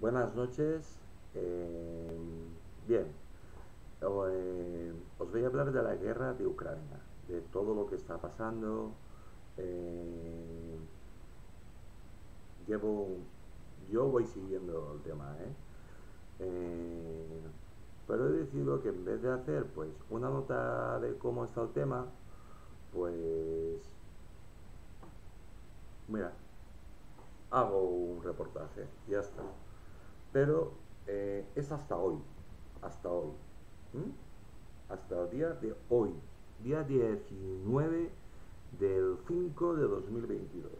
buenas noches. Eh, bien, eh, os voy a hablar de la guerra de Ucrania, de todo lo que está pasando. Eh, llevo, yo voy siguiendo el tema, pero he decidido que en vez de hacer pues una nota de cómo está el tema, pues mira, hago un reportaje, ya está. Pero eh, es hasta hoy, hasta hoy, hasta el día de hoy, día 19 del 5 de 2022.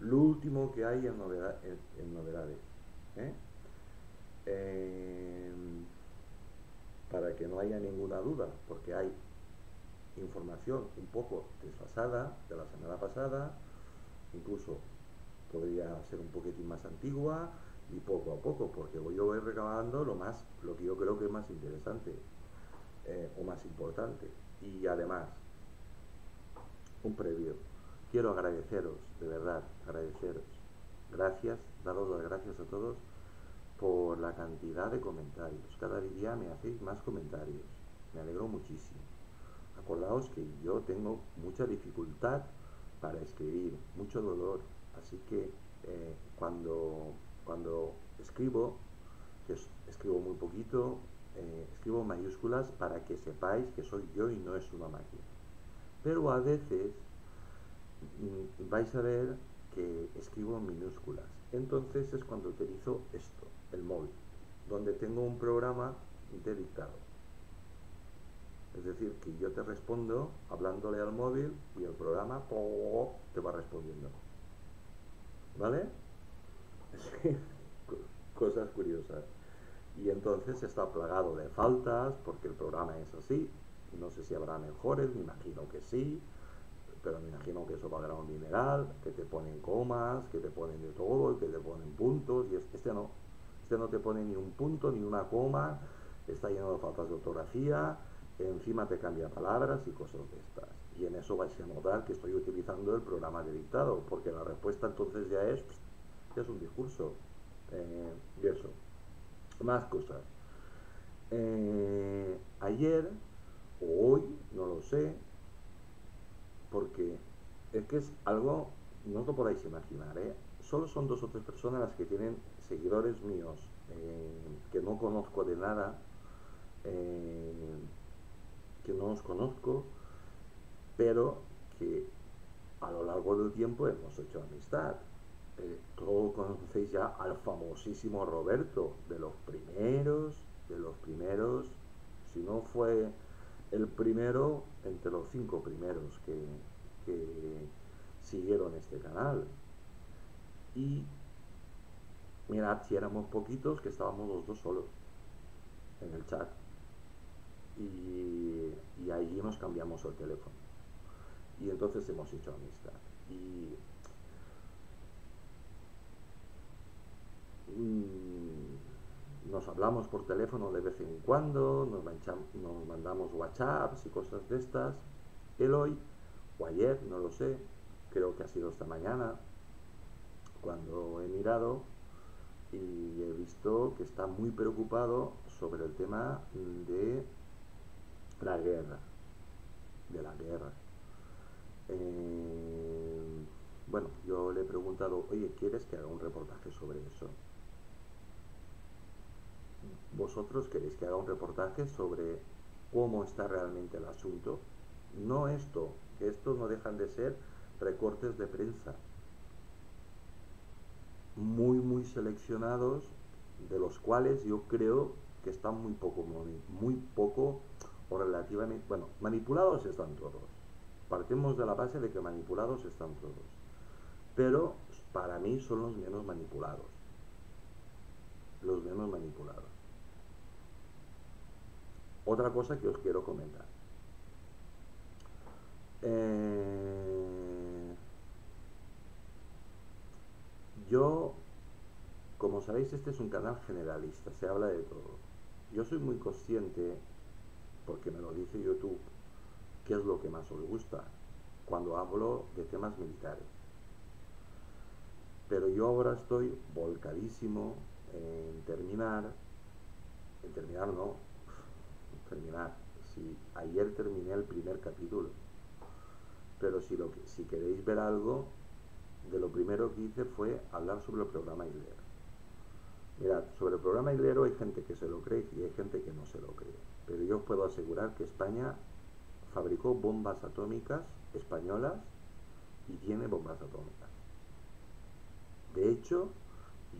Lo último que hay en, novedades. ¿eh? Em, para que no haya ninguna duda, porque hay información un poco desfasada de la semana pasada, incluso podría ser un poquitín más antigua y poco a poco, porque yo voy recabando lo más, lo que yo creo que es más interesante eh, o más importante. Y además, un previo. Quiero agradeceros, de verdad, agradeceros. Gracias, daros las gracias a todos por la cantidad de comentarios. Cada día me hacéis más comentarios. Me alegro muchísimo. Acordaos que yo tengo mucha dificultad para escribir, mucho dolor. Así que eh, cuando, cuando escribo, que escribo muy poquito, eh, escribo mayúsculas para que sepáis que soy yo y no es una máquina. Pero a veces mm, vais a ver que escribo minúsculas. Entonces es cuando utilizo esto, el móvil, donde tengo un programa de dictado. Es decir, que yo te respondo hablándole al móvil y el programa te va respondiendo. ¿Vale? Cosas curiosas. Y entonces está plagado de faltas porque el programa es así. No sé si habrá mejores, me imagino que sí, pero me imagino que eso a un mineral, que te ponen comas, que te ponen de todo, que te ponen puntos, y este no. Este no te pone ni un punto, ni una coma, está lleno de faltas de ortografía, encima te cambia palabras y cosas de estas. Y en eso vais a notar que estoy utilizando el programa de dictado, porque la respuesta entonces ya es, es un discurso. Eh, y eso. Más cosas. Eh, ayer o hoy, no lo sé, porque es que es algo, no lo podáis imaginar, ¿eh? solo son dos o tres personas las que tienen seguidores míos, que no conozco de nada, que no os conozco, pero que a lo largo del tiempo hemos hecho amistad. Eh, todos conocéis ya al famosísimo Roberto, de los primeros, de los primeros, si no fue el primero, entre los cinco primeros que, que siguieron este canal. Y mirad, si éramos poquitos, que estábamos los dos solos en el chat y, y ahí nos cambiamos el teléfono. Y entonces hemos hecho amistad. Y nos hablamos por teléfono de vez en cuando, nos, mandamos WhatsApps y cosas de estas. Él hoy, o ayer, no lo sé, creo que ha sido esta mañana, cuando he mirado y he visto que está muy preocupado sobre el tema de la guerra, de la guerra. Eh, bueno, yo le he preguntado, oye, ¿quieres que haga un reportaje sobre eso? ¿Vosotros queréis que haga un reportaje sobre cómo está realmente el asunto? No esto, que estos no dejan de ser recortes de prensa, muy, muy seleccionados, de los cuales yo creo que están muy poco, muy poco o relativamente, bueno, manipulados están todos. Partimos de la base de que manipulados están todos. Pero para mí son los menos manipulados. Los menos manipulados. Otra cosa que os quiero comentar. Eh, yo, como sabéis, este es un canal generalista, se habla de todo. Yo soy muy consciente porque me lo dice YouTube, qué es lo que más os gusta cuando hablo de temas militares. Pero yo ahora estoy volcadísimo en terminar, en terminar no, terminar. Si ayer terminé el primer capítulo, pero si, lo si queréis ver algo, de lo primero que hice fue hablar sobre el programa Iglero. Mirad, sobre el programa Iglero hay gente que se lo cree y hay gente que no se lo cree. Pero yo os puedo asegurar que España fabricó bombas atómicas españolas y tiene bombas atómicas. De hecho,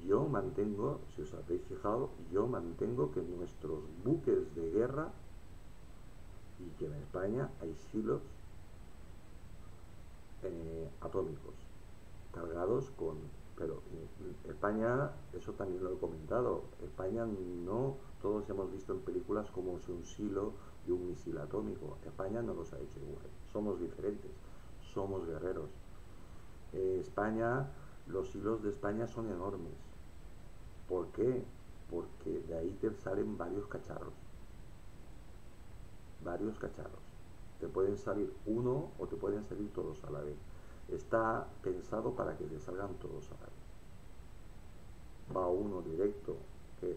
yo mantengo, si os habéis fijado, yo mantengo que nuestros buques de guerra y que en España hay silos eh, atómicos cargados con pero España eso también lo he comentado España no todos hemos visto en películas como es un silo de un misil atómico España no los ha hecho igual somos diferentes somos guerreros. Eh, España los hilos de España son enormes. ¿por qué? porque de ahí te salen varios cacharros varios cacharros te pueden salir uno o te pueden salir todos a la vez está pensado para que te salgan todos a la vez. Va uno directo, que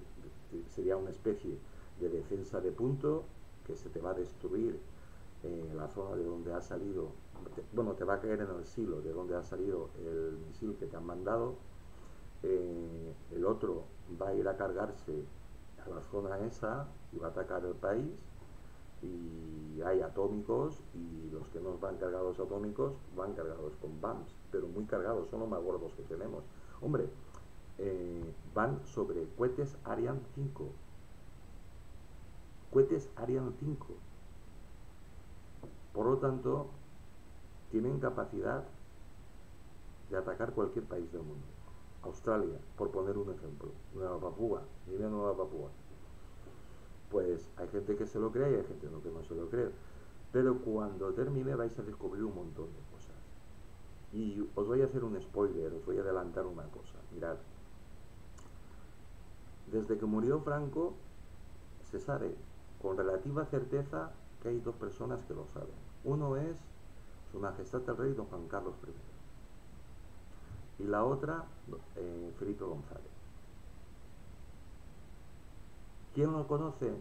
sería una especie de defensa de punto, que se te va a destruir en la zona de donde ha salido, bueno, te va a caer en el silo de donde ha salido el misil que te han mandado. Eh, el otro va a ir a cargarse a la zona esa y va a atacar el país y hay atómicos y los que no van cargados atómicos van cargados con BAMs, pero muy cargados, son los más gordos que tenemos. Hombre, eh, van sobre cohetes Ariane 5. Cohetes Ariane 5. Por lo tanto, tienen capacidad de atacar cualquier país del mundo. Australia, por poner un ejemplo. Nueva Papúa, Guinea Nueva Papúa pues hay gente que se lo cree y hay gente que no se lo cree. Pero cuando termine vais a descubrir un montón de cosas. Y os voy a hacer un spoiler, os voy a adelantar una cosa. Mirad, desde que murió Franco, se sabe con relativa certeza que hay dos personas que lo saben. Uno es Su Majestad el Rey Don Juan Carlos I. Y la otra, eh, Felipe González. ¿Quién lo conoce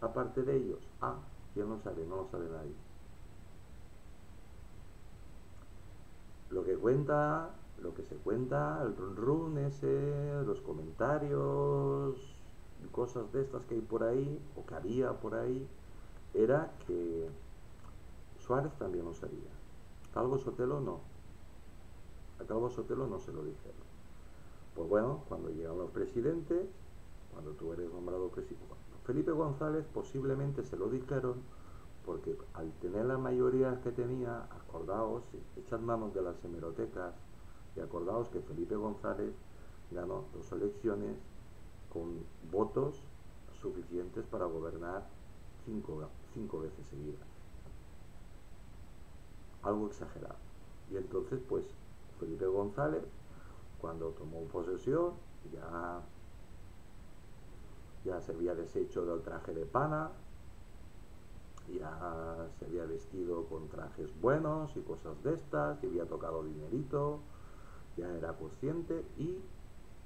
aparte de ellos? Ah, ¿quién lo sabe? No lo sabe nadie. Lo que cuenta, lo que se cuenta, el run run ese, los comentarios, cosas de estas que hay por ahí, o que había por ahí, era que Suárez también lo sabía. Calvo Sotelo no. A Calvo Sotelo no se lo dijeron. Pues bueno, cuando llegan los presidentes, cuando tú eres nombrado presidente. Felipe González posiblemente se lo dijeron porque al tener la mayoría que tenía, acordaos, echad manos de las hemerotecas y acordaos que Felipe González ganó dos elecciones con votos suficientes para gobernar cinco, cinco veces seguidas. Algo exagerado. Y entonces, pues, Felipe González, cuando tomó posesión, ya ya se había deshecho del traje de pana, ya se había vestido con trajes buenos y cosas de estas, y había tocado dinerito, ya era consciente y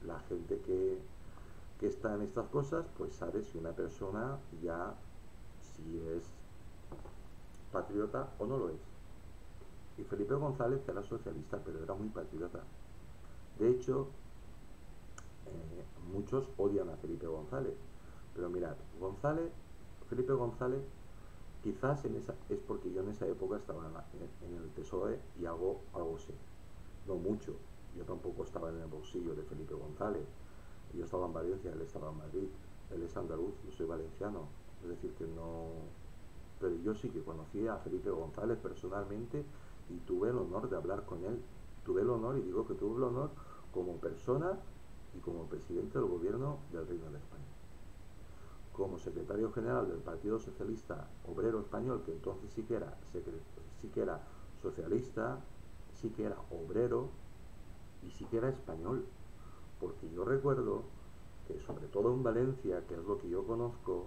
la gente que, que está en estas cosas pues sabe si una persona ya si es patriota o no lo es. Y Felipe González era socialista, pero era muy patriota. De hecho, eh, muchos odian a Felipe González. Pero mirad, González, Felipe González, quizás en esa, es porque yo en esa época estaba en, el PSOE y algo, algo sé. No mucho. Yo tampoco estaba en el bolsillo de Felipe González. Yo estaba en Valencia, él estaba en Madrid. Él es andaluz, yo soy valenciano. Es decir, que no... Pero yo sí que conocí a Felipe González personalmente y tuve el honor de hablar con él. Tuve el honor, y digo que tuve el honor como persona y como presidente del gobierno del Reino de España. Como secretario general del Partido Socialista Obrero Español, que entonces sí que era, socialista, sí que era obrero y sí que era español. Porque yo recuerdo que sobre todo en Valencia, que es lo que yo conozco,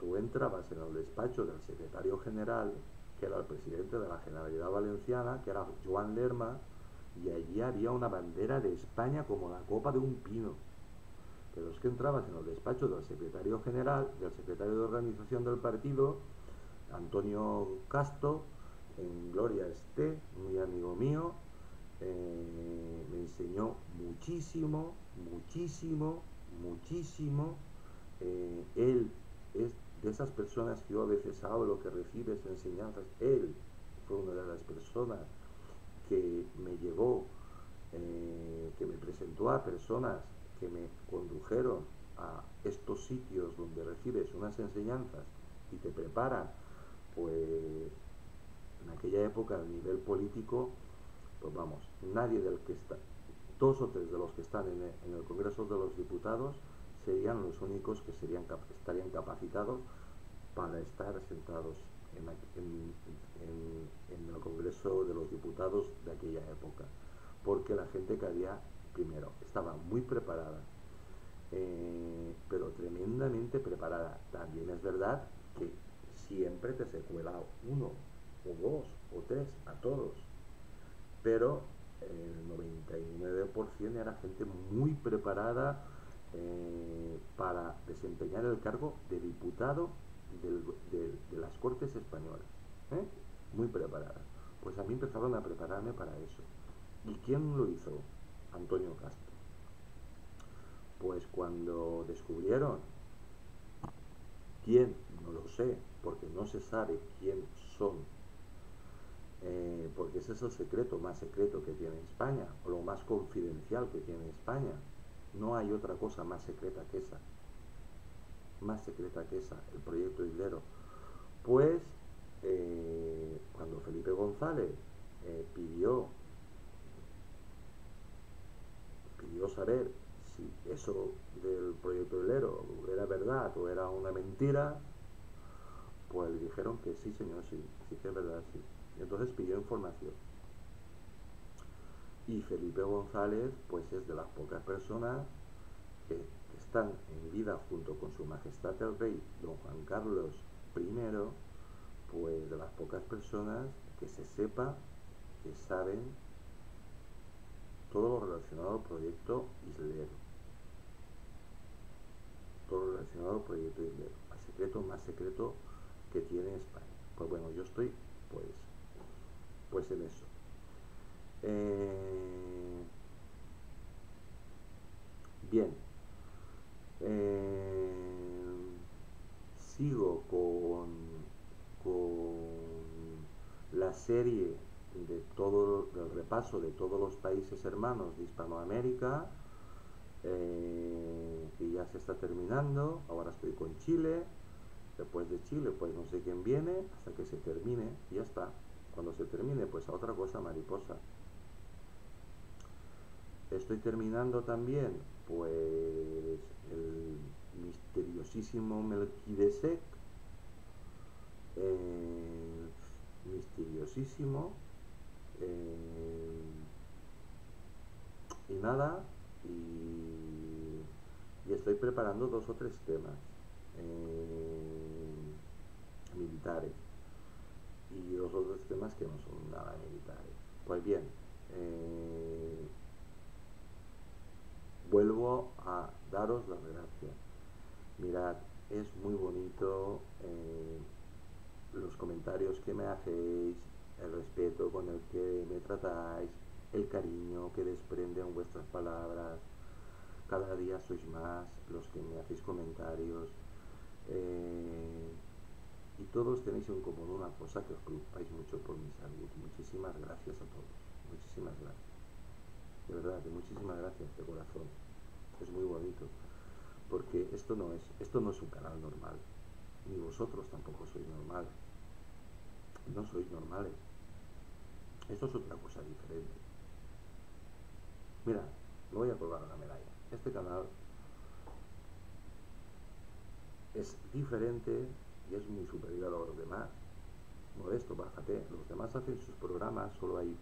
tú entrabas en el despacho del secretario general, que era el presidente de la Generalidad Valenciana, que era Joan Lerma, y allí había una bandera de España como la copa de un pino. Pero es que entrabas en el despacho del secretario general, del secretario de organización del partido, Antonio Casto, en Gloria esté, muy amigo mío, eh, me enseñó muchísimo, muchísimo, muchísimo. Eh, él es de esas personas que yo a veces hablo, que recibes enseñanzas. Él fue una de las personas que me llevó, eh, que me presentó a personas que me condujeron a estos sitios donde recibes unas enseñanzas y te preparan, pues en aquella época a nivel político, pues vamos, nadie del que está, dos o tres de los que están en el, Congreso de los Diputados serían los únicos que serían, estarían capacitados para estar sentados en, el Congreso de los Diputados de aquella época, porque la gente que había, primero, estaba muy preparada, eh, pero tremendamente preparada. También es verdad que siempre te se cuela uno, o dos, o tres, a todos, pero el 99% era gente muy preparada eh, para desempeñar el cargo de diputado de, las Cortes Españolas. ¿eh? Muy preparada. Pues a mí empezaron a prepararme para eso. ¿Y quién lo hizo? Antonio Castro. Pues cuando descubrieron quién, no lo sé, porque no se sabe quién son eh, porque ese es el secreto más secreto que tiene España, o lo más confidencial que tiene España. No hay otra cosa más secreta que esa. Más secreta que esa, el proyecto Islero. Pues eh, cuando Felipe González eh, pidió, pidió saber si eso del proyecto Islero era verdad o era una mentira, pues le dijeron que sí, señor, sí, sí que es verdad, sí. Entonces pidió información. Y Felipe González, pues es de las pocas personas que están en vida junto con su majestad el rey, don Juan Carlos I, pues de las pocas personas que se sepa, que saben todo lo relacionado al proyecto islero. Todo lo relacionado al proyecto islero. El secreto más secreto que tiene España. Pues bueno, yo estoy pues pues en eso. Eh, bien. Eh, sigo con, con la serie de todo del repaso de todos los países hermanos de Hispanoamérica eh, que ya se está terminando ahora estoy con Chile después de Chile pues no sé quién viene hasta que se termine y ya está cuando se termine, pues a otra cosa mariposa. Estoy terminando también, pues, el misteriosísimo Melquidesec. Eh, misteriosísimo. Eh, y nada, y, estoy preparando dos o tres temas eh, militares y los otros temas que no son nada militares. Pues bien, eh, vuelvo a daros las gracias. Mirad, es muy bonito eh, los comentarios que me hacéis, el respeto con el que me tratáis, el cariño que desprenden vuestras palabras. Cada día sois más los que me hacéis comentarios. Eh, y todos tenéis en común una cosa que os preocupáis mucho por mi salud. Muchísimas gracias a todos. Muchísimas gracias. De verdad, muchísimas gracias de corazón. Es muy bonito. Porque esto no es, esto no es un canal normal. Ni vosotros tampoco sois normal. No sois normales. Esto es otra cosa diferente. Mira, me voy a colgar la medalla. Este canal es diferente y es muy superior a los demás. Modesto, bájate. Los demás hacen sus programas, solo hay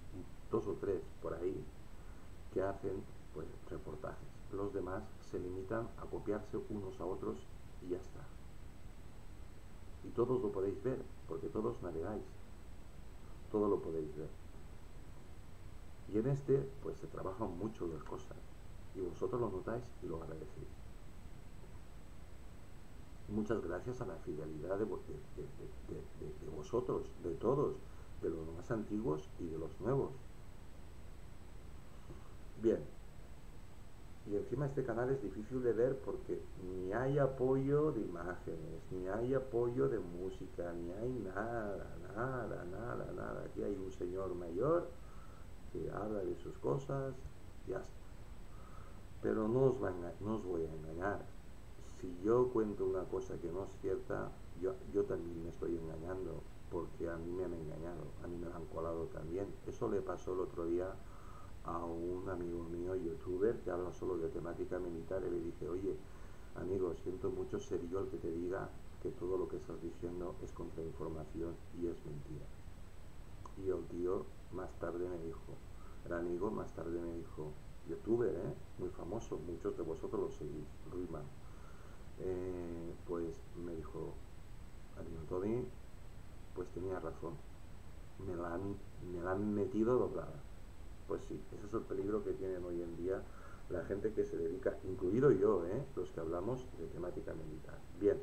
dos o tres por ahí que hacen pues reportajes. Los demás se limitan a copiarse unos a otros y ya está. Y todos lo podéis ver, porque todos navegáis. Todo lo podéis ver. Y en este, pues se trabajan mucho las cosas. Y vosotros lo notáis y lo agradecéis. Muchas gracias a la fidelidad de, de vosotros, de todos, de los más antiguos y de los nuevos. Bien, y encima este canal es difícil de ver porque ni hay apoyo de imágenes, ni hay apoyo de música, ni hay nada, nada, nada, nada. Aquí hay un señor mayor que habla de sus cosas, ya está. Pero no os, no os voy a engañar. Si yo cuento una cosa que no es cierta, yo, yo también me estoy engañando, porque a mí me han engañado, a mí me han colado también. Eso le pasó el otro día a un amigo mío, youtuber, que habla solo de temática militar y le dije, oye, amigo, siento mucho ser yo el que te diga que todo lo que estás diciendo es contrainformación y es mentira. Y el tío más tarde me dijo, el amigo más tarde me dijo, youtuber, ¿eh? muy famoso, muchos de vosotros lo seguís, Ruiman, eh, pues me dijo, amigo Tony, pues tenía razón, me la han, me la han metido doblada. Pues sí, ese es el peligro que tienen hoy en día la gente que se dedica, incluido yo, ¿eh? los que hablamos de temática militar. Bien,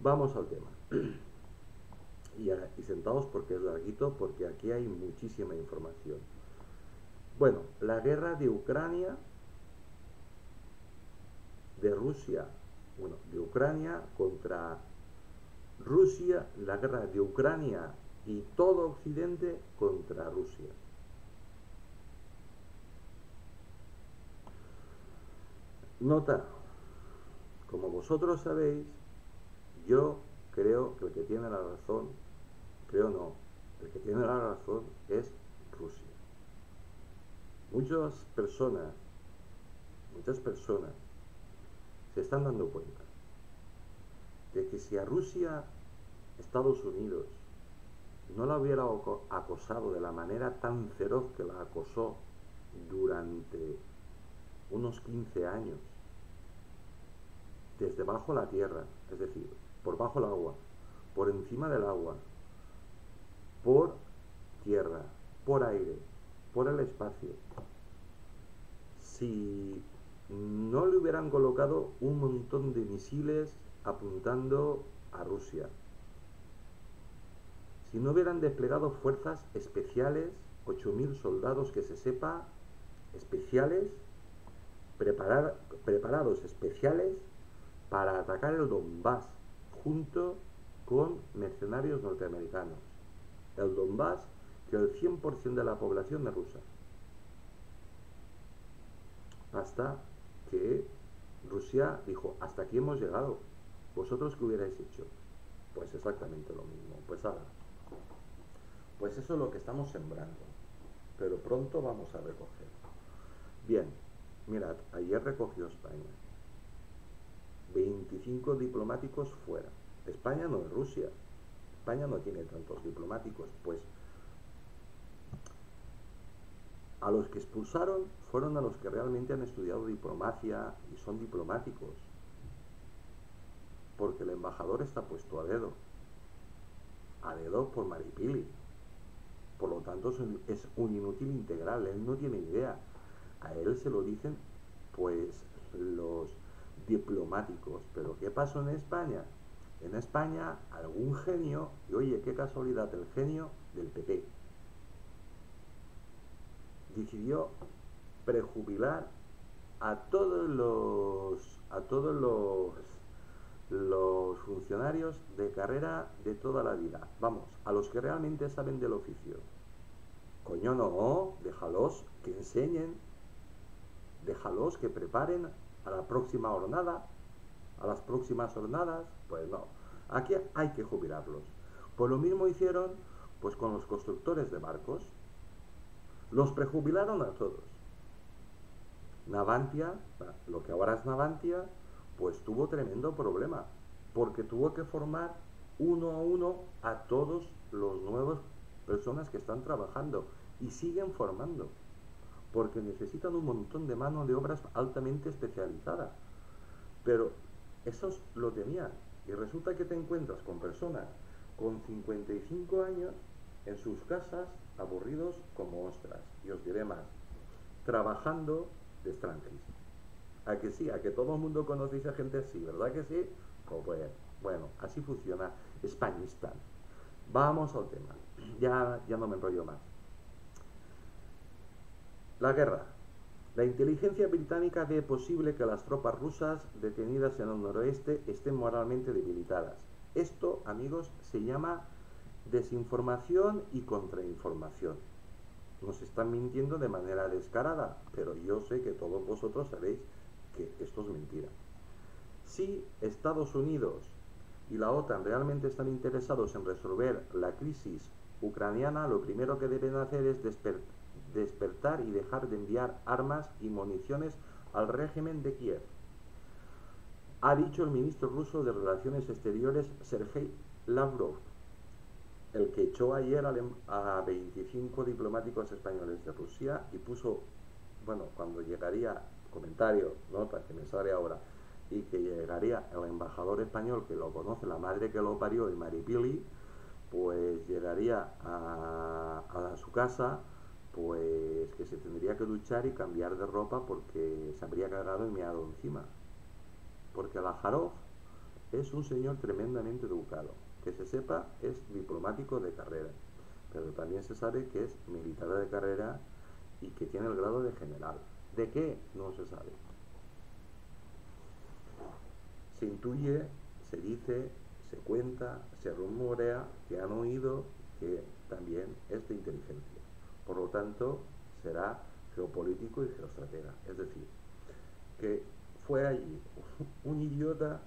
vamos al tema. y, y sentados porque es larguito, porque aquí hay muchísima información. Bueno, la guerra de Ucrania, de Rusia, bueno, de Ucrania contra Rusia, la guerra de Ucrania y todo Occidente contra Rusia. Nota, como vosotros sabéis, yo creo que el que tiene la razón, creo no, el que tiene la razón es Rusia. Muchas personas, muchas personas se están dando cuenta de que si a Rusia, Estados Unidos, no la hubiera acosado de la manera tan feroz que la acosó durante unos 15 años, desde bajo la tierra, es decir, por bajo el agua, por encima del agua, por tierra, por aire, por el espacio. Si no le hubieran colocado un montón de misiles apuntando a Rusia, si no hubieran desplegado fuerzas especiales, 8.000 soldados que se sepa, especiales, preparados especiales para atacar el Donbass junto con mercenarios norteamericanos. El Donbass que el 100% de la población es rusa. Hasta que Rusia dijo, hasta aquí hemos llegado. ¿Vosotros qué hubierais hecho? Pues exactamente lo mismo. Pues ahora, pues eso es lo que estamos sembrando. Pero pronto vamos a recoger. Bien, mirad, ayer recogió España 25 diplomáticos fuera. España no es Rusia. España no tiene tantos diplomáticos. Pues a los que expulsaron fueron a los que realmente han estudiado diplomacia y son diplomáticos. Porque el embajador está puesto a dedo. A dedo por Maripili. Por lo tanto es un inútil integral. Él no tiene idea. A él se lo dicen pues los diplomáticos. Pero ¿qué pasó en España? En España algún genio, y oye, qué casualidad, el genio del PP, decidió prejubilar a todos los a todos los los funcionarios de carrera de toda la vida. Vamos, a los que realmente saben del oficio. Coño, no, déjalos que enseñen, déjalos que preparen a la próxima jornada, a las próximas jornadas, pues no. Aquí hay que jubilarlos. Pues lo mismo hicieron pues con los constructores de barcos. Los prejubilaron a todos. Navantia, lo que ahora es Navantia, pues tuvo tremendo problema, porque tuvo que formar uno a uno a todos los nuevos personas que están trabajando y siguen formando porque necesitan un montón de mano de obras altamente especializada. Pero esos lo tenían. Y resulta que te encuentras con personas con 55 años en sus casas aburridos como ostras. Y os diré más, trabajando de extranjeros. ¿A que sí? ¿A que todo el mundo conocéis a gente así? ¿Verdad que sí? Pues bueno, así funciona Españistán. Vamos al tema. Ya, ya no me enrollo más. La guerra. La inteligencia británica ve posible que las tropas rusas detenidas en el noroeste estén moralmente debilitadas. Esto, amigos, se llama desinformación y contrainformación. Nos están mintiendo de manera descarada, pero yo sé que todos vosotros sabéis que esto es mentira. Si Estados Unidos y la OTAN realmente están interesados en resolver la crisis ucraniana, lo primero que deben hacer es despertar y dejar de enviar armas y municiones al régimen de Kiev. Ha dicho el ministro ruso de Relaciones Exteriores Sergei Lavrov, el que echó ayer a 25 diplomáticos españoles de Rusia y puso, bueno, cuando llegaría, comentario, nota que me sale ahora, y que llegaría el embajador español que lo conoce, la madre que lo parió y Maripili, pues llegaría a, su casa, pues que se tendría que duchar y cambiar de ropa porque se habría cagado y meado encima. Porque Lajarov es un señor tremendamente educado. Que se sepa, es diplomático de carrera, pero también se sabe que es militar de carrera y que tiene el grado de general. ¿De qué? No se sabe se intuye, se dice, se cuenta, se rumorea que han oído que también es de inteligencia. Por lo tanto, será geopolítico y geostratega. Es decir, que fue allí un idiota,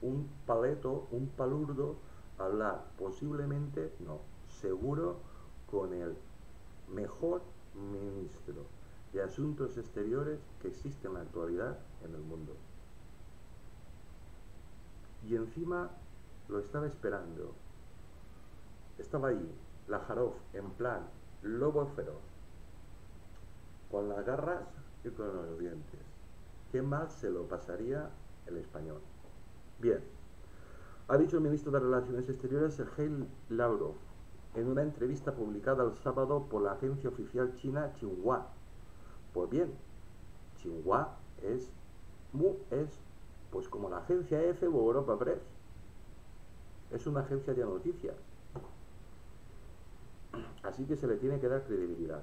un paleto, un palurdo, hablar posiblemente, no, seguro, con el mejor ministro de Asuntos Exteriores que existe en la actualidad en el mundo y encima lo estaba esperando. Estaba ahí, Lajarov, en plan lobo feroz, con las garras y con los dientes. ¿Qué mal se lo pasaría el español? Bien, ha dicho el ministro de Relaciones Exteriores Sergei Lavrov en una entrevista publicada el sábado por la agencia oficial china Xinhua. Pues bien, Xinhua es, es pues como la agencia F o Europa Press. Es una agencia de noticias. Así que se le tiene que dar credibilidad.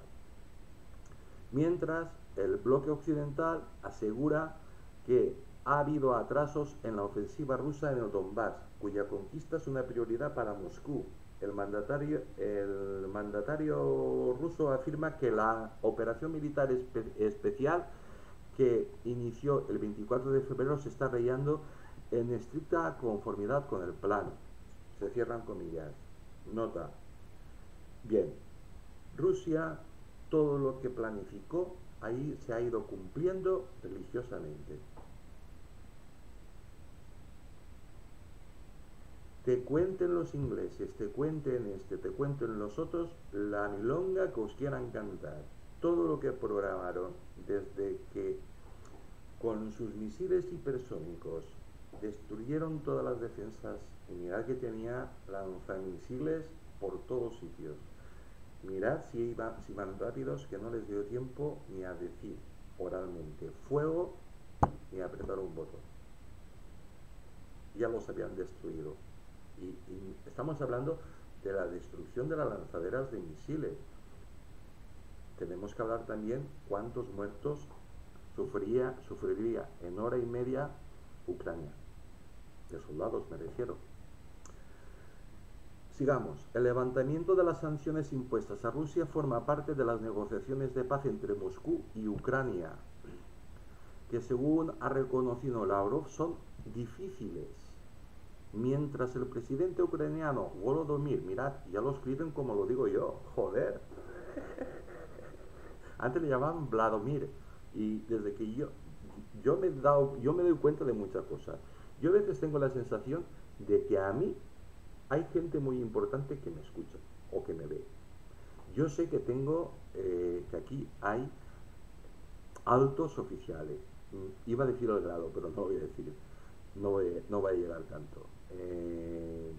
Mientras el bloque occidental asegura que ha habido atrasos en la ofensiva rusa en el Donbass, cuya conquista es una prioridad para Moscú. El mandatario, ruso afirma que la operación militar especial que inició el 24 de febrero se está reyando en estricta conformidad con el plan. Se cierran comillas. Nota. Bien, Rusia, todo lo que planificó, ahí se ha ido cumpliendo religiosamente. Te cuenten los ingleses, te cuenten este, te cuenten los otros, la milonga que os quieran cantar todo lo que programaron desde que con sus misiles hipersónicos destruyeron todas las defensas y mirad que tenía lanzamisiles por todos sitios. Mirad si, si van rápidos que no les dio tiempo ni a decir oralmente fuego ni a apretar un botón. Ya los habían destruido. Y, estamos hablando de la destrucción de las lanzaderas de misiles tenemos que hablar también cuántos muertos sufriría, sufriría en hora y media Ucrania. De soldados me refiero. Sigamos. El levantamiento de las sanciones impuestas a Rusia forma parte de las negociaciones de paz entre Moscú y Ucrania, que según ha reconocido Lavrov son difíciles. Mientras el presidente ucraniano Volodymyr, mirad, ya lo escriben como lo digo yo, joder. Antes le llamaban Vladimir y desde que yo, yo, me he dado, yo me doy cuenta de muchas cosas. Yo a veces tengo la sensación de que a mí hay gente muy importante que me escucha o que me ve. Yo sé que tengo, eh, que aquí hay altos oficiales. Mm, iba a decir el grado, pero no voy a decir, no, voy, no va a llegar tanto. Eh,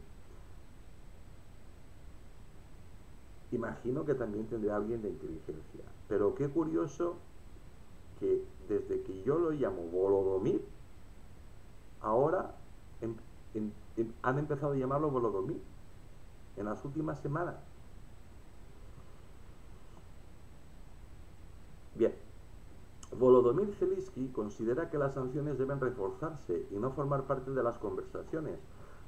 imagino que también tendrá alguien de inteligencia. Pero qué curioso que desde que yo lo llamo Volodomir, ahora han empezado a llamarlo Volodomir en las últimas semanas. Bien, Volodymyr Zelensky considera que las sanciones deben reforzarse y no formar parte de las conversaciones.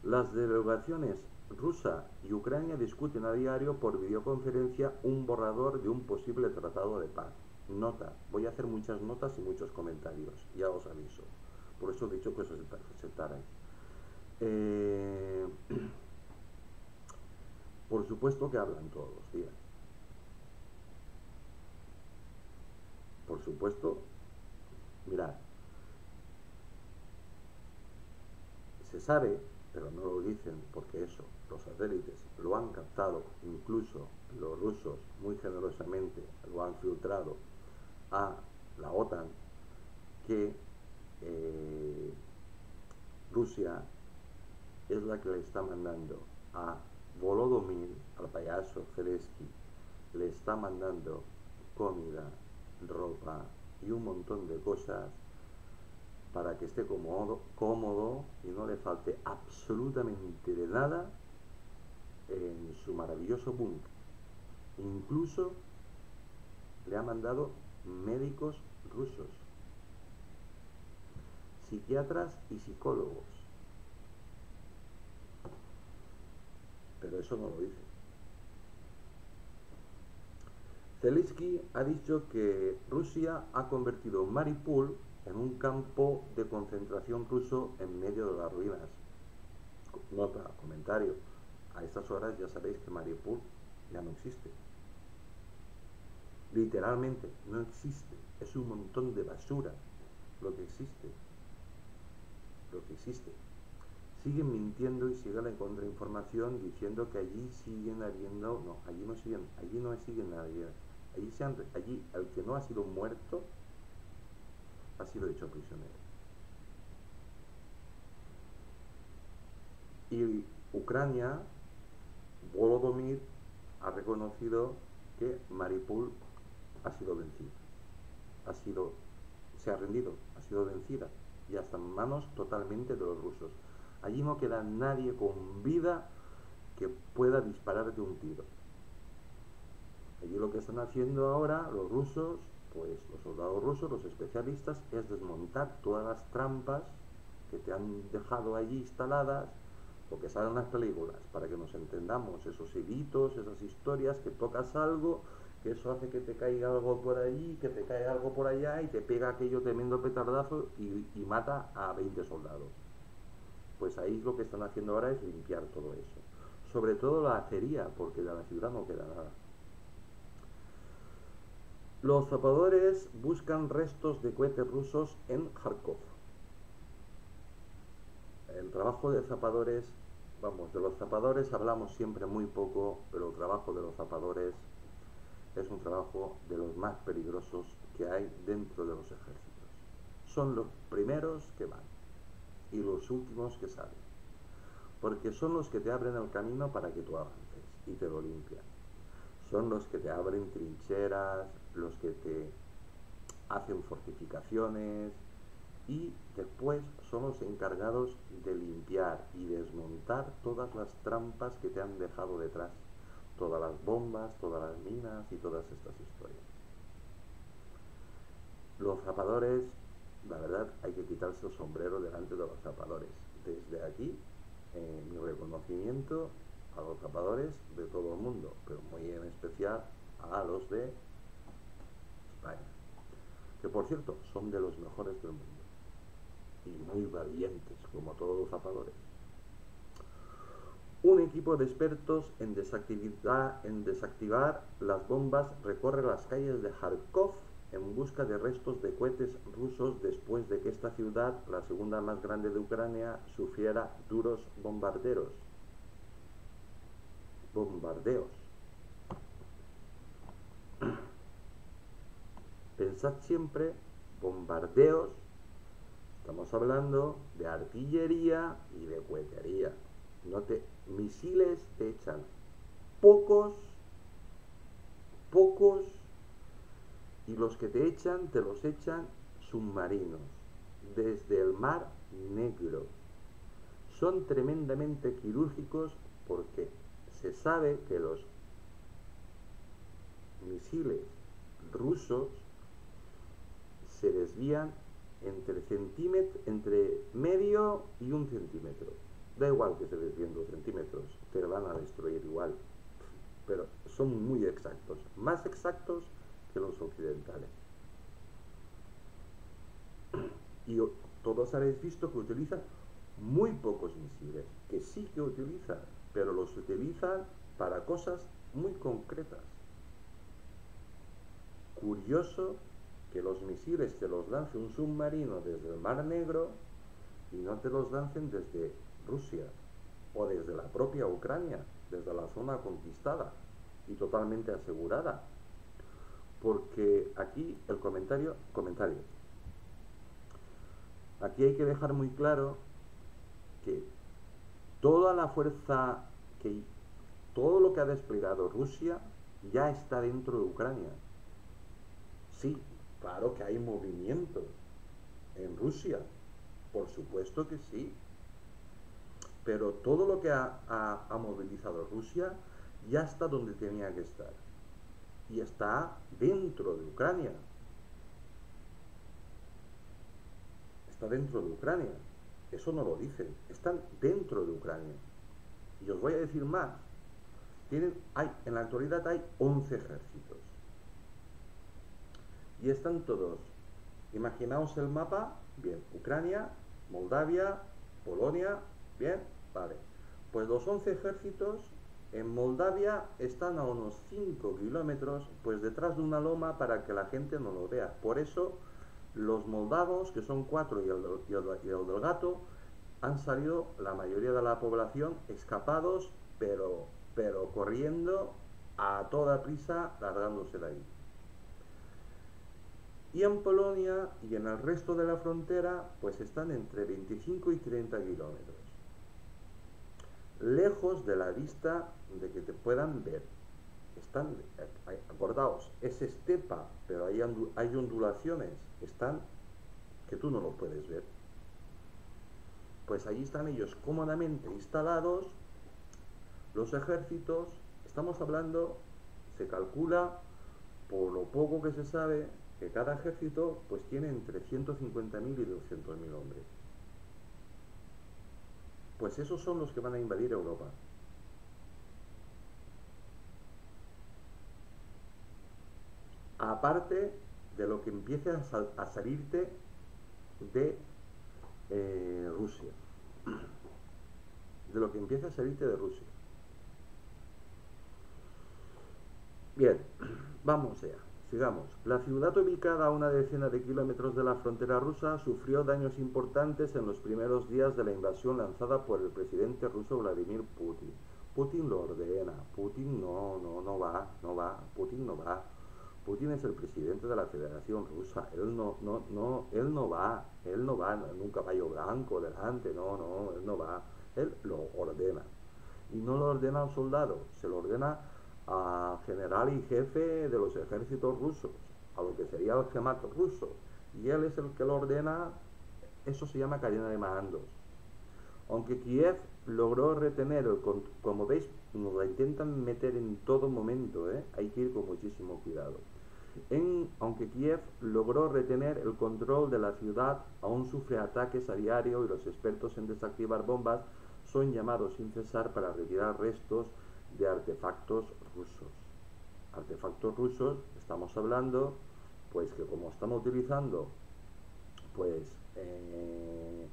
Las delegaciones rusa y Ucrania discuten a diario por videoconferencia un borrador de un posible tratado de paz. Nota, voy a hacer muchas notas y muchos comentarios, ya os aviso. Por eso he dicho que os aceptarais. Eh, por supuesto que hablan todos los días. Por supuesto, mirad, se sabe, pero no lo dicen porque eso, los satélites lo han captado, incluso los rusos muy generosamente lo han filtrado a la OTAN, que eh, Rusia es la que le está mandando a Volodymyr, al payaso Zelensky, le está mandando comida, ropa y un montón de cosas para que esté cómodo, cómodo y no le falte absolutamente de nada en su maravilloso búnker. Incluso le ha mandado médicos rusos, psiquiatras y psicólogos. Pero eso no lo dice. Zelensky ha dicho que Rusia ha convertido Mariupol en un campo de concentración ruso en medio de las ruinas. Nota, comentario. A estas horas ya sabéis que Mariupol ya no existe. Literalmente, no existe. Es un montón de basura lo que existe. Lo que existe. Siguen mintiendo y siguen la contrainformación diciendo que allí siguen habiendo. No, allí no siguen, allí no siguen habiendo Allí, se allí el que no ha sido muerto ha sido hecho prisionero. Y Ucrania, Volodymyr, ha reconocido que Mariupol ha sido vencida. Ha sido, se ha rendido, ha sido vencida y hasta en manos totalmente de los rusos. Allí no queda nadie con vida que pueda disparar de un tiro. Allí lo que están haciendo ahora los rusos, pues los soldados rusos, los especialistas, es desmontar todas las trampas que te han dejado allí instaladas, lo que salen las películas, para que nos entendamos, esos hilitos, esas historias, que tocas algo, que eso hace que te caiga algo por allí, que te caiga algo por allá y te pega aquello tremendo petardazo y, y mata a 20 soldados. Pues ahí lo que están haciendo ahora es limpiar todo eso. Sobre todo la acería, porque de la ciudad no queda nada. Los zapadores buscan restos de cohetes rusos en Kharkov. El trabajo de zapadores, vamos, de los zapadores hablamos siempre muy poco, pero el trabajo de los zapadores es un trabajo de los más peligrosos que hay dentro de los ejércitos. Son los primeros que van y los últimos que salen, porque son los que te abren el camino para que tú avances y te lo limpian. Son los que te abren trincheras, los que te hacen fortificaciones y después son los encargados de limpiar y desmontar todas las trampas que te han dejado detrás, todas las bombas, todas las minas y todas estas historias. Los zapadores, la verdad, hay que quitarse el sombrero delante de los zapadores. Desde aquí, eh, mi reconocimiento a los zapadores de todo el mundo, pero muy en especial a los de España, que por cierto son de los mejores del mundo y muy valientes, como todos los zapadores. Un equipo de expertos en, en desactivar las bombas recorre las calles de Kharkov en busca de restos de cohetes rusos después de que esta ciudad, la segunda más grande de Ucrania, sufriera duros bombarderos bombardeos. Pensad siempre, bombardeos, estamos hablando de artillería y de cohetería. No te, misiles te echan pocos pocos y los que te echan, te los echan submarinos, desde el mar negro. Son tremendamente quirúrgicos porque se sabe que los misiles rusos se desvían entre centímetros, entre medio y un centímetro. Da igual que se desvíen dos centímetros, te van a destruir igual. Pero son muy exactos, más exactos los occidentales. Y todos habéis visto que utilizan muy pocos misiles, que sí que utilizan, pero los utilizan para cosas muy concretas. Curioso que los misiles te los lance un submarino desde el Mar Negro y no te los lancen desde Rusia o desde la propia Ucrania, desde la zona conquistada y totalmente asegurada. Porque aquí el comentario, comentario. Aquí hay que dejar muy claro que toda la fuerza que todo lo que ha desplegado Rusia ya está dentro de Ucrania. Sí, claro que hay movimiento en Rusia, por supuesto que sí. Pero todo lo que ha, ha movilizado Rusia ya está donde tenía que estar. Y está dentro de Ucrania. Está dentro de Ucrania. Eso no lo dicen. Están dentro de Ucrania. Y os voy a decir más. Tienen, hay, en la actualidad hay 11 ejércitos. Y están todos. Imaginaos el mapa. Bien, Ucrania, Moldavia, Polonia. Bien, vale. Pues los 11 ejércitos en Moldavia están a unos 5 kilómetros, pues detrás de una loma para que la gente no lo vea. Por eso los moldavos, que son cuatro y el, del gato, han salido la mayoría de la población escapados, pero, pero corriendo a toda prisa, largándose de ahí. Y en Polonia y en el resto de la frontera, pues están entre 25 y 30 kilómetros. Lejos de la vista de que te puedan ver. Están, eh, acordaos, es estepa, pero hay, hay ondulaciones, están que tú no lo puedes ver pues allí están ellos cómodamente instalados, los ejércitos, estamos hablando, se calcula, por lo poco que se sabe, que cada ejército pues tiene entre 150.000 y 200.000 hombres. Pues esos son los que van a invadir Europa. Aparte de lo que empiece a, sal a salirte de eh, Rusia. De lo que empieza a salirte de Rusia. Bien, vamos allá. Sigamos. La ciudad ubicada a una decena de kilómetros de la frontera rusa sufrió daños importantes en los primeros días de la invasión lanzada por el presidente ruso Vladimir Putin. Putin lo ordena. Putin no, no, no va, no va. Putin no va. Putin es el presidente de la Federación Rusa, él no, no, no, él no va, él no va en un caballo blanco delante, no, no, él no va, él lo ordena. Y no lo ordena al soldado, se lo ordena a general y jefe de los ejércitos rusos, a lo que sería el gemato ruso. Y él es el que lo ordena, eso se llama cadena de mandos. Aunque Kiev logró retener, el, como veis, nos la intentan meter en todo momento, ¿eh? hay que ir con muchísimo cuidado aunque Kiev logró retener el control de la ciudad, aún sufre ataques a diario y los expertos en desactivar bombas son llamados sin cesar para retirar restos de artefactos rusos. Artefactos rusos, estamos hablando, pues que como están utilizando, pues eh,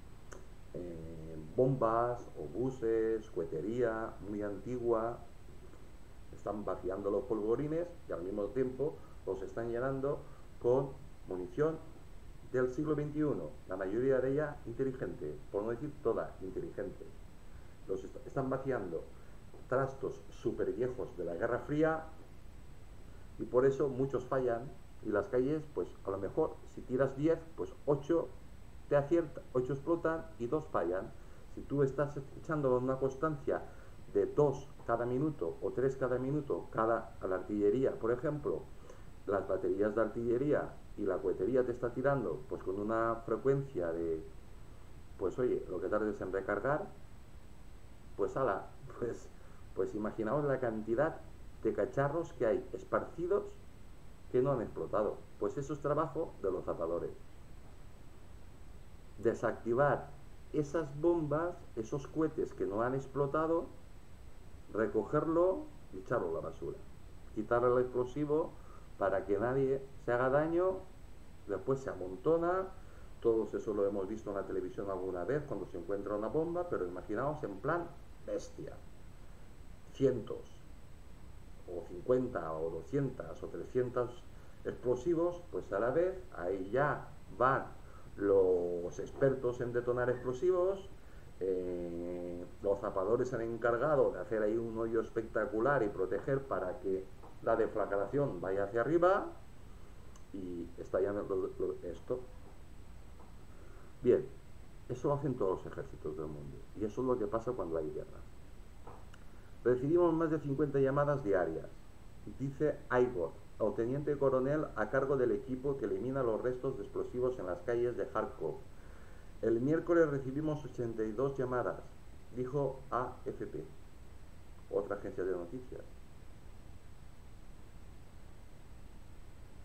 eh, bombas, obuses, cohetería muy antigua, están vaciando los polvorines y al mismo tiempo los están llenando con munición del siglo XXI, la mayoría de ella inteligente, por no decir toda inteligente. Los están vaciando trastos súper viejos de la Guerra Fría y por eso muchos fallan y las calles, pues a lo mejor si tiras 10, pues 8 te acierta, 8 explotan y 2 fallan. Si tú estás echando una constancia de dos cada minuto o tres cada minuto cada a la artillería, por ejemplo, las baterías de artillería y la cohetería te está tirando pues con una frecuencia de pues oye, lo que tardes en recargar, pues ala, pues pues imaginaos la cantidad de cacharros que hay esparcidos que no han explotado. Pues eso es trabajo de los zapadores. Desactivar esas bombas, esos cohetes que no han explotado, recogerlo y echarlo a la basura. Quitar el explosivo para que nadie se haga daño, después se amontona, todos eso lo hemos visto en la televisión alguna vez cuando se encuentra una bomba, pero imaginaos en plan bestia. Cientos, o 50, o 200, o 300 explosivos, pues a la vez ahí ya van los expertos en detonar explosivos, eh, los zapadores han encargado de hacer ahí un hoyo espectacular y proteger para que la deflagración vaya hacia arriba y estallando esto. Bien, eso lo hacen todos los ejércitos del mundo y eso es lo que pasa cuando hay guerra. Recibimos más de 50 llamadas diarias, dice Igor, o teniente coronel a cargo del equipo que elimina los restos de explosivos en las calles de Kharkov. El miércoles recibimos 82 llamadas, dijo AFP, otra agencia de noticias.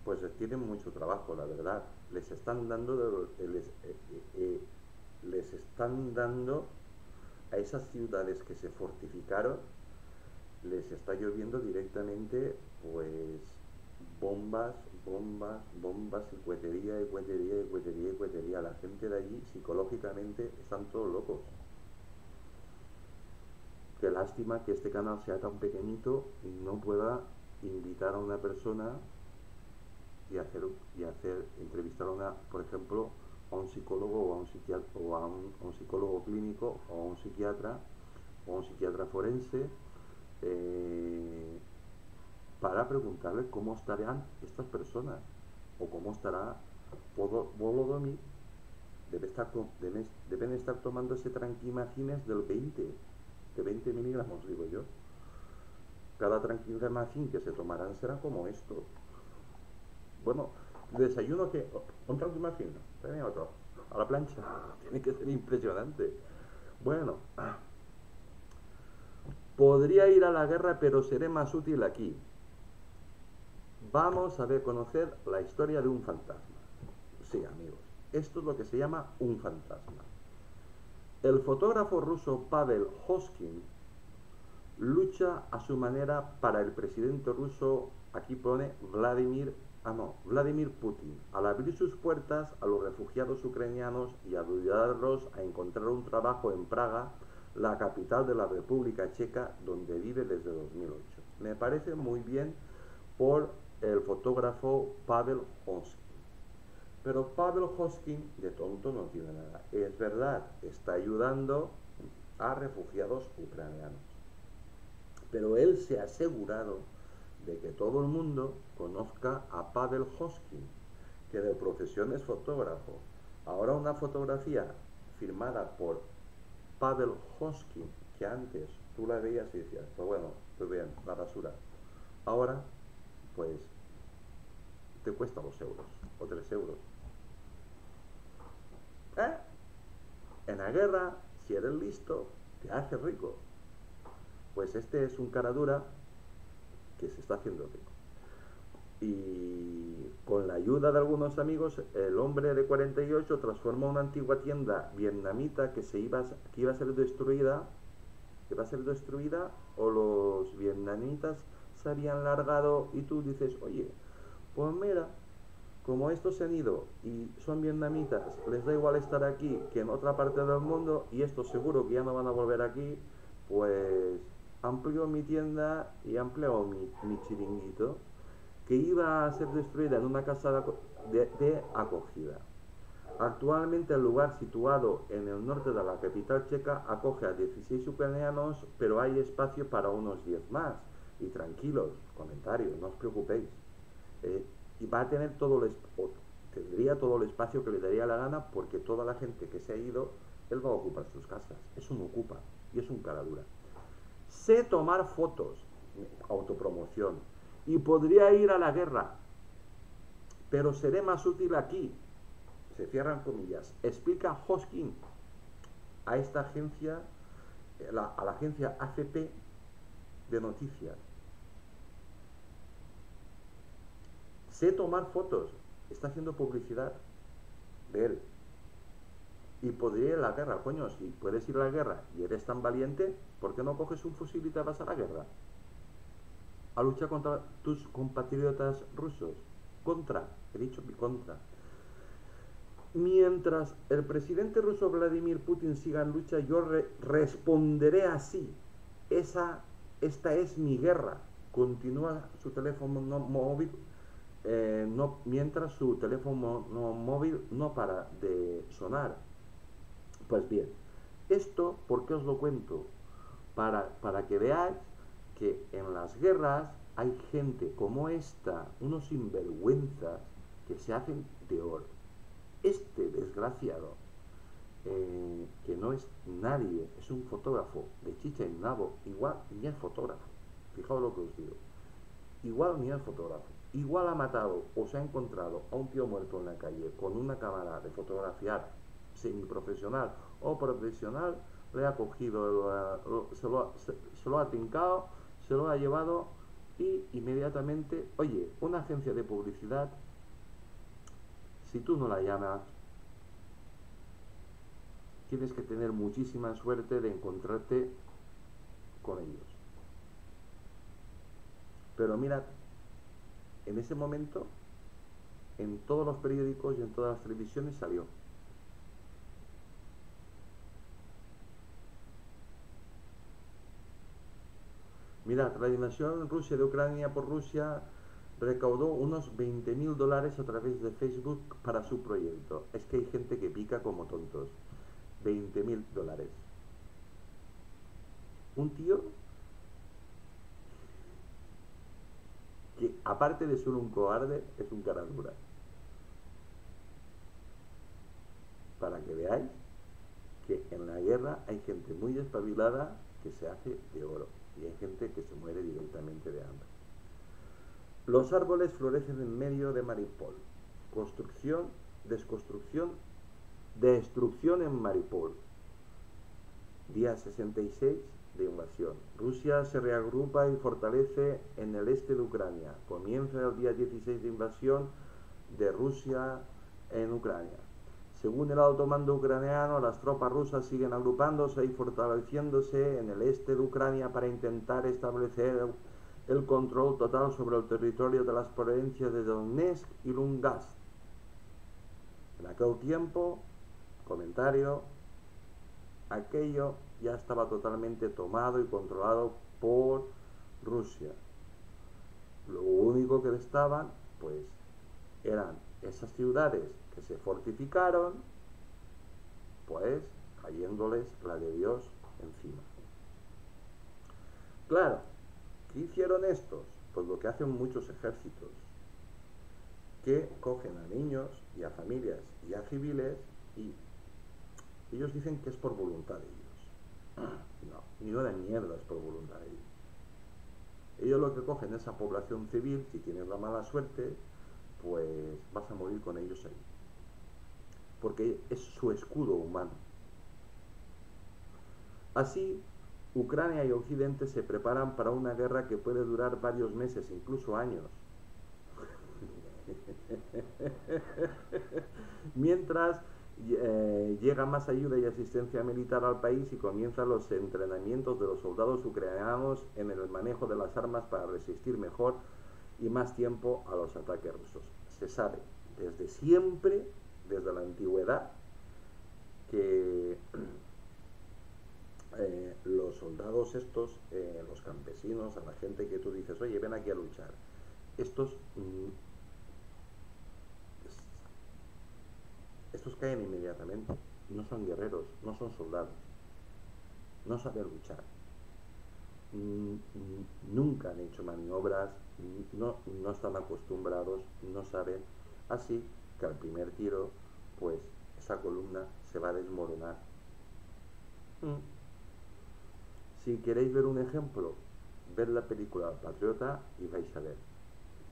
Pues tienen mucho trabajo, la verdad. Les están dando, eh, eh, eh, les están dando a esas ciudades que se fortificaron, les está lloviendo directamente, pues bombas, bombas, bombas y cuetería y cuetería y cuetería y cuetería. La gente de allí psicológicamente están todos locos. Qué lástima que este canal sea tan pequeñito y no pueda invitar a una persona y hacer, y hacer entrevistar a una, por ejemplo, a un psicólogo o a un psiquiatra o a un, psicólogo clínico o a un psiquiatra o a un psiquiatra forense eh, para preguntarle cómo estarán estas personas o cómo estará Volodomir. Debe estar, deben estar tomando ese tranquimacines del 20, de 20 miligramos, digo yo. Cada tranquimacín que se tomarán será como esto. Bueno, desayuno que... Un tranquimacín, otro. A la plancha. Tiene que ser impresionante. Bueno. Podría ir a la guerra, pero seré más útil aquí. Vamos a ver, conocer la historia de un fantasma. Sí, amigos, esto es lo que se llama un fantasma. El fotógrafo ruso Pavel Hoskin lucha a su manera para el presidente ruso, aquí pone Vladimir, ah no, Vladimir Putin, al abrir sus puertas a los refugiados ucranianos y ayudarlos a encontrar un trabajo en Praga, la capital de la República Checa, donde vive desde 2008. Me parece muy bien por el fotógrafo Pavel Hoskin. Pero Pavel Hoskin de tonto no tiene nada. Es verdad, está ayudando a refugiados ucranianos. Pero él se ha asegurado de que todo el mundo conozca a Pavel Hoskin, que de profesión es fotógrafo. Ahora una fotografía firmada por Pavel Hoskin, que antes tú la veías y decías, pues bueno, pues bien, la basura. Ahora pues te cuesta dos euros o tres euros. ¿Eh? En la guerra, si eres listo, te haces rico. Pues este es un cara dura que se está haciendo rico. Y con la ayuda de algunos amigos, el hombre de 48 transformó una antigua tienda vietnamita que se iba, que iba a ser destruida, que va a ser destruida, o los vietnamitas se habían largado y tú dices, oye, pues mira, como estos se han ido y son vietnamitas, les da igual estar aquí que en otra parte del mundo y estos seguro que ya no van a volver aquí, pues amplio mi tienda y amplio mi, mi chiringuito que iba a ser destruida en una casa de, de, acogida. Actualmente el lugar situado en el norte de la capital checa acoge a 16 ucranianos, pero hay espacio para unos 10 más. Y tranquilos, comentarios, no os preocupéis. Eh, y va a tener todo el tendría todo el espacio que le daría la gana porque toda la gente que se ha ido, él va a ocupar sus casas. Es un ocupa y es un cara dura. Sé tomar fotos, autopromoción, y podría ir a la guerra, pero seré más útil aquí. Se cierran comillas. Explica Hoskin a esta agencia, a la agencia AFP de noticias. Sé tomar fotos, está haciendo publicidad de él. Y podría ir a la guerra, coño, si puedes ir a la guerra y eres tan valiente, ¿por qué no coges un fusil y te vas a la guerra? A luchar contra tus compatriotas rusos. Contra, he dicho mi contra. Mientras el presidente ruso Vladimir Putin siga en lucha, yo responderé así. Esa, esta es mi guerra. Continúa su teléfono móvil eh, no, mientras su teléfono móvil no para de sonar. Pues bien, esto, ¿por qué os lo cuento? Para, para que veáis que en las guerras hay gente como esta, unos sinvergüenzas, que se hacen de oro. Este desgraciado, eh, que no es nadie, es un fotógrafo de chicha y nabo, igual ni es fotógrafo. Fijaos lo que os digo. Igual ni es fotógrafo igual ha matado o se ha encontrado a un tío muerto en la calle con una cámara de fotografiar semiprofesional o profesional, le ha cogido, se, lo ha, tincado, se lo ha llevado y inmediatamente, oye, una agencia de publicidad, si tú no la llamas, tienes que tener muchísima suerte de encontrarte con ellos. Pero mira, en ese momento en todos los periódicos y en todas las televisiones salió. Mirad, la invasión Rusia de Ucrania por Rusia recaudó unos 20 mil dólares a través de Facebook para su proyecto. Es que hay gente que pica como tontos. 20 mil dólares. Un tío que aparte de ser un cobarde, es un cara dura. Para que veáis que en la guerra hay gente muy espabilada que se hace de oro y hay gente que se muere directamente de hambre. Los árboles florecen en medio de Maripol. Construcción, desconstrucción, destrucción en Maripol. Día 66 de invasión. Rusia se reagrupa y fortalece en el este de Ucrania. Comienza el día 16 de invasión de Rusia en Ucrania. Según el alto mando ucraniano, las tropas rusas siguen agrupándose y fortaleciéndose en el este de Ucrania para intentar establecer el control total sobre el territorio de las provincias de Donetsk y Lugansk. En aquel tiempo, comentario, aquello ya estaba totalmente tomado y controlado por Rusia. Lo único que estaban, pues, eran esas ciudades que se fortificaron, pues, cayéndoles la de Dios encima. Claro, ¿qué hicieron estos? Pues lo que hacen muchos ejércitos, que cogen a niños y a familias y a civiles y ellos dicen que es por voluntad de ellos. No, ni una mierda es por voluntad de ellos. Ellos lo que cogen es a población civil, si tienes la mala suerte, pues vas a morir con ellos ahí. Porque es su escudo humano. Así, Ucrania y Occidente se preparan para una guerra que puede durar varios meses, incluso años. Mientras eh, llega más ayuda y asistencia militar al país y comienzan los entrenamientos de los soldados ucranianos en el manejo de las armas para resistir mejor y más tiempo a los ataques rusos. Se sabe desde siempre, desde la antigüedad, que eh, los soldados estos, eh, los campesinos, a la gente que tú dices, oye, ven aquí a luchar, estos mm, Estos caen inmediatamente. No son guerreros, no son soldados. No saben luchar. Mm, nunca han hecho maniobras, no, no están acostumbrados, no saben. Así que al primer tiro, pues esa columna se va a desmoronar. Mm. Si queréis ver un ejemplo, ved la película Patriota y vais a ver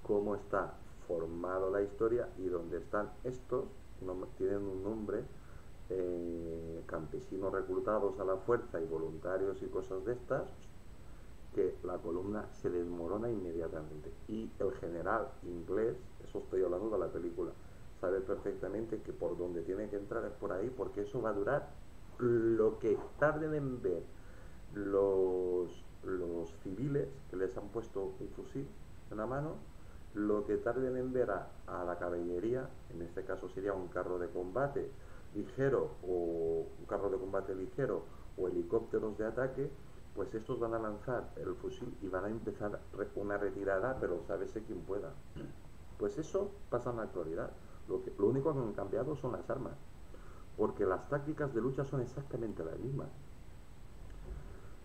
cómo está formado la historia y dónde están estos, no, tienen un nombre, eh, campesinos reclutados a la fuerza y voluntarios y cosas de estas, que la columna se desmorona inmediatamente. Y el general inglés, eso estoy hablando de la película, sabe perfectamente que por donde tiene que entrar es por ahí, porque eso va a durar lo que tarden en ver los, los civiles que les han puesto un fusil en la mano, lo que tarden en ver a, la caballería, en este caso sería un carro de combate ligero o un carro de combate ligero o helicópteros de ataque, pues estos van a lanzar el fusil y van a empezar una retirada, pero sábese quien pueda. Pues eso pasa en la actualidad. Lo, que, lo único que han cambiado son las armas, porque las tácticas de lucha son exactamente las mismas.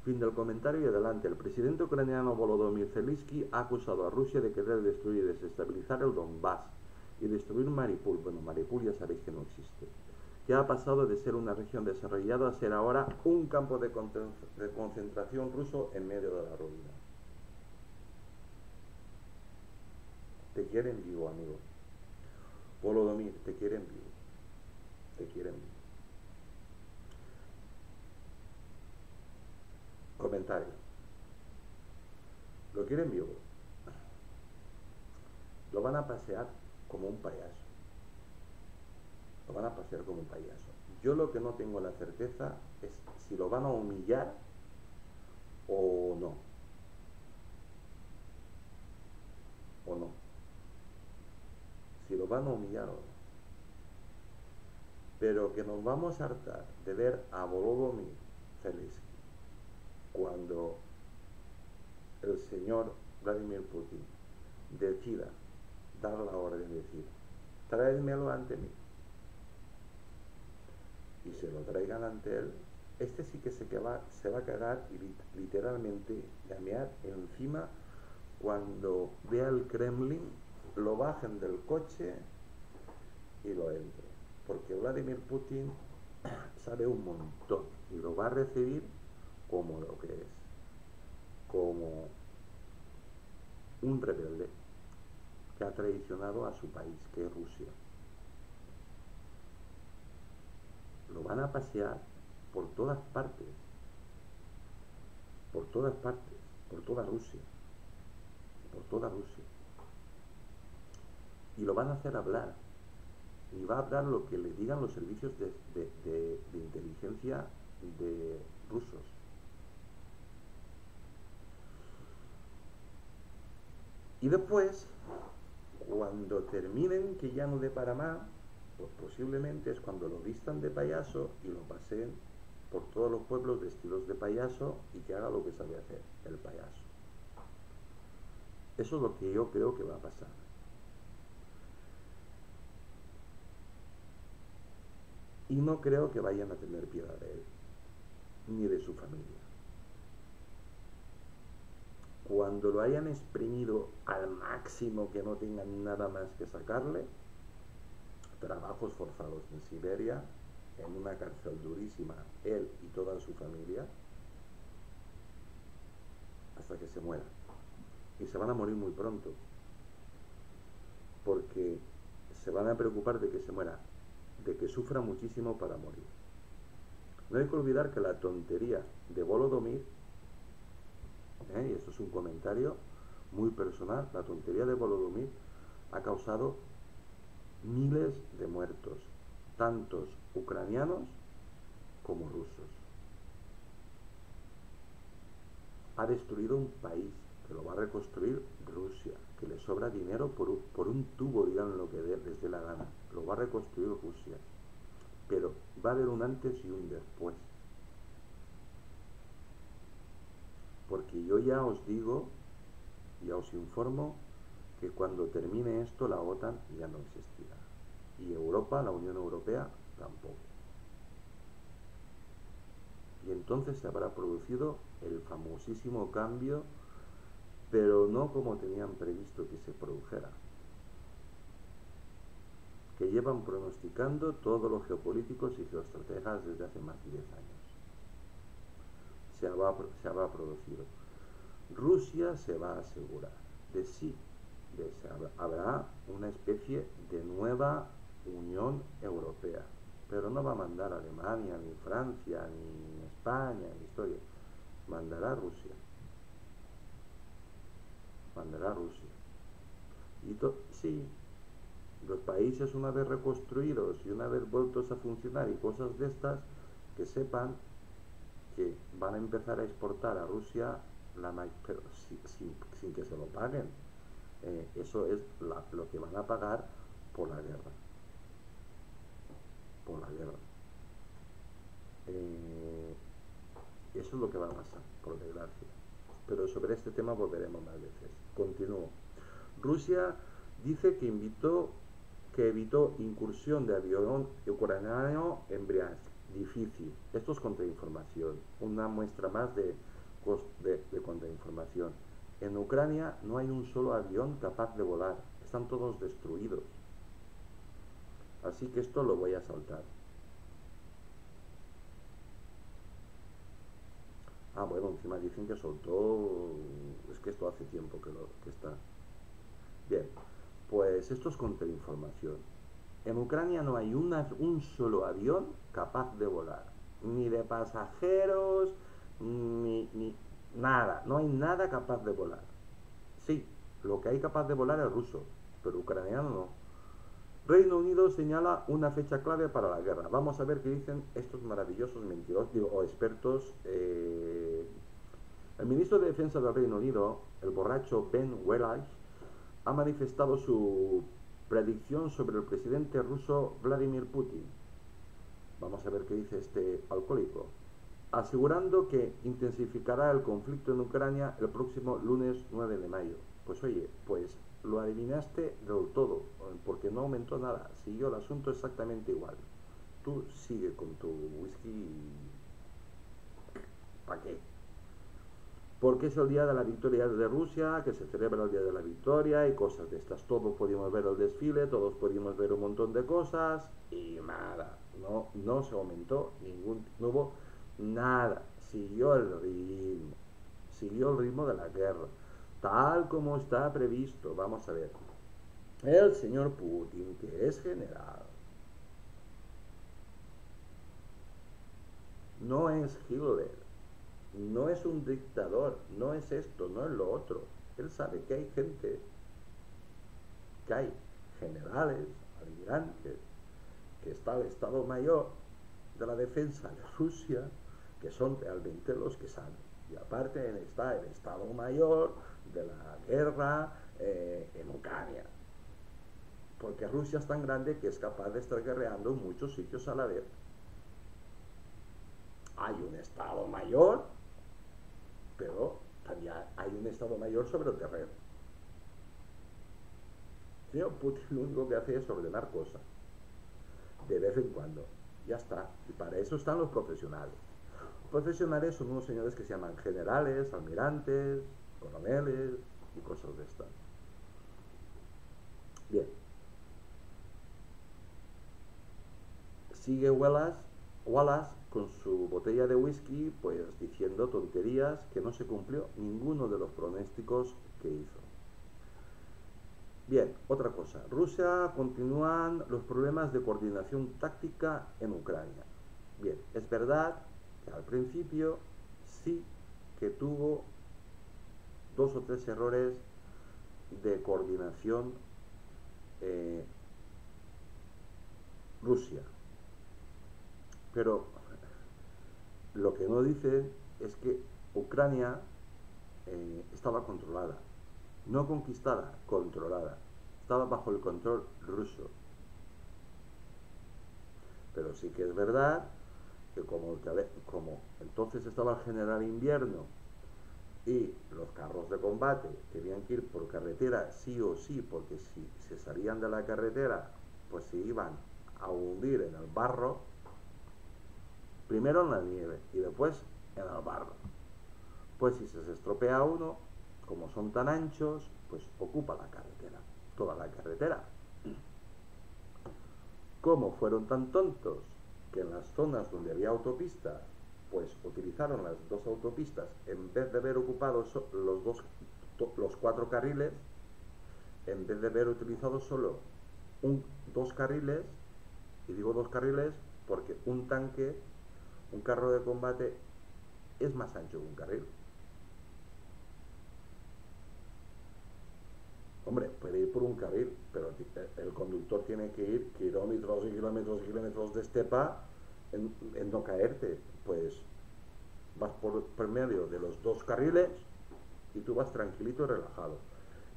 Fin del comentario y adelante. El presidente ucraniano Volodymyr Zelensky ha acusado a Rusia de querer destruir y desestabilizar el Donbass y destruir Mariupol. Bueno, Mariupol ya sabéis que no existe que ha pasado de ser una región desarrollada a ser ahora un campo de, concentración ruso en medio de la ruina. Te quieren vivo, amigo. Volodymyr, te quieren vivo. Te quieren vivo. Comentario. Lo quieren vivo. Lo van a pasear como un payaso lo van a pasear como un payaso. Yo lo que no tengo la certeza es si lo van a humillar o no. O no. Si lo van a humillar. Pero que nos vamos a hartar de ver a Volodymyr Zelensky cuando el señor Vladimir Putin decida dar la orden de decir, tráedmelo ante mí y se lo traigan ante él, este sí que se, va, se va a cagar y literalmente llamear encima cuando vea el Kremlin, lo bajen del coche y lo entre. Porque Vladimir Putin sabe un montón y lo va a recibir como lo que es, como un rebelde que ha traicionado a su país, que es Rusia. lo van a pasear por todas partes, por todas partes, por toda Rusia, por toda Rusia. Y lo van a hacer hablar. Y va a hablar lo que le digan los servicios de, inteligencia de rusos. Y después, cuando terminen, que ya no de para más, pues posiblemente es cuando lo vistan de payaso y lo paseen por todos los pueblos vestidos de payaso y que haga lo que sabe hacer el payaso. Eso es lo que yo creo que va a pasar. Y no creo que vayan a tener piedad de él, ni de su familia. Cuando lo hayan exprimido al máximo que no tengan nada más que sacarle, trabajos forzados en Siberia, en una cárcel durísima, él y toda su familia, hasta que se muera. Y se van a morir muy pronto, porque se van a preocupar de que se muera, de que sufra muchísimo para morir. No hay que olvidar que la tontería de Volodomir, ¿eh? y esto es un comentario muy personal, la tontería de Volodomir ha causado miles de muertos, tantos ucranianos como rusos. Ha destruido un país que lo va a reconstruir Rusia, que le sobra dinero por un, tubo, digan lo que les dé la gana. Lo va a reconstruir Rusia. Pero va a haber un antes y un después. Porque yo ya os digo, ya os informo, que cuando termine esto la OTAN ya no existirá. Y Europa, la Unión Europea, tampoco. Y entonces se habrá producido el famosísimo cambio, pero no como tenían previsto que se produjera. Que llevan pronosticando todos los geopolíticos y geoestrategas desde hace más de 10 años. se va, se a producir. Rusia se va a asegurar de sí, de se habrá una especie de nueva Unión Europea, pero no va a mandar Alemania, ni Francia, ni España, ni historia, mandará Rusia, mandará Rusia. Y sí, los países una vez reconstruidos y una vez vueltos a funcionar y cosas de estas, que sepan que van a empezar a exportar a Rusia la pero sin, que se lo paguen. Eh, eso es lo que van a pagar por la guerra. Por la guerra. Eh, eso es lo que va a pasar, por desgracia. Pero sobre este tema volveremos más veces. Continúo. Rusia dice que invitó que evitó incursión de avión ucraniano en Briansk. Difícil. Esto es contrainformación. Una muestra más de, de, de contrainformación. En Ucrania no hay un solo avión capaz de volar. Están todos destruidos. Así que esto lo voy a saltar. Ah, bueno, encima dicen que soltó... Es que esto hace tiempo que, lo, que está... Bien. Pues esto es contrainformación. En Ucrania no hay un solo avión capaz de volar, ni de pasajeros, ni, nada, no hay nada capaz de volar. Sí, lo que hay capaz de volar es ruso, pero ucraniano no. Reino Unido señala una fecha clave para la guerra. Vamos a ver qué dicen estos maravillosos mentirosos o expertos. Eh, el ministro de Defensa del Reino Unido, el borracho Ben Wallace, ha manifestado su predicción sobre el presidente ruso Vladimir Putin. Vamos a ver qué dice este alcohólico. Asegurando que intensificará el conflicto en Ucrania el próximo lunes 9 de mayo. Pues oye, pues lo adivinaste del todo, porque no aumentó nada, siguió el asunto exactamente igual. Tú sigue con tu whisky. ¿Para qué? Porque es el día de la victoria de Rusia, que se celebra el día de la victoria y cosas de estas. Todos pudimos ver el desfile, todos pudimos ver un montón de cosas y nada, no, no se aumentó ningún, no hubo nada, siguió el ritmo, siguió el ritmo de la guerra, tal como está previsto. Vamos a ver, el señor Putin, que es general, no es Hitler no es un dictador, no es esto, no es lo otro. Él sabe que hay gente, que hay generales, almirantes, que está el Estado Mayor de la Defensa de Rusia, que son realmente los que saben. Y aparte está el Estado Mayor de la guerra eh, en Ucrania. Porque Rusia es tan grande que es capaz de estar guerreando en muchos sitios a la vez. Hay un Estado Mayor pero también hay un Estado Mayor sobre el terreno. Señor Putin lo único que hace es ordenar cosas, de vez en cuando. Ya está. Y para eso están los profesionales. Los profesionales son unos señores que se llaman generales, almirantes, coroneles y cosas de estas. Bien. Sigue Wallace, Wallace con su botella de whisky, pues diciendo tonterías que no se cumplió ninguno de los pronósticos que hizo. Bien, otra cosa. Rusia continúan los problemas de coordinación táctica en Ucrania. Bien, es verdad que al principio sí que tuvo dos o tres errores de coordinación eh, Rusia. Pero lo que no dice es que Ucrania eh, estaba controlada, no conquistada, controlada. Estaba bajo el control ruso. Pero sí que es verdad que como, como entonces estaba el general invierno y los carros de combate tenían que ir por carretera sí o sí, porque si se salían de la carretera, pues se iban a hundir en el barro, primero en la nieve y después en el barro. Pues si se estropea uno, como son tan anchos, pues ocupa la carretera, toda la carretera. Como fueron tan tontos que en las zonas donde había autopista Pues utilizaron las dos autopistas, en vez de haber ocupado los, dos, los cuatro carriles, en vez de haber utilizado solo dos carriles, y digo dos carriles porque un tanque, un carro de combate, es más ancho que un carril. Hombre, puede ir por un carril, pero el conductor tiene que ir kilómetros y kilómetros y kilómetros de estepa en, no caerte. Pues vas por, por medio de los dos carriles y tú vas tranquilito y relajado.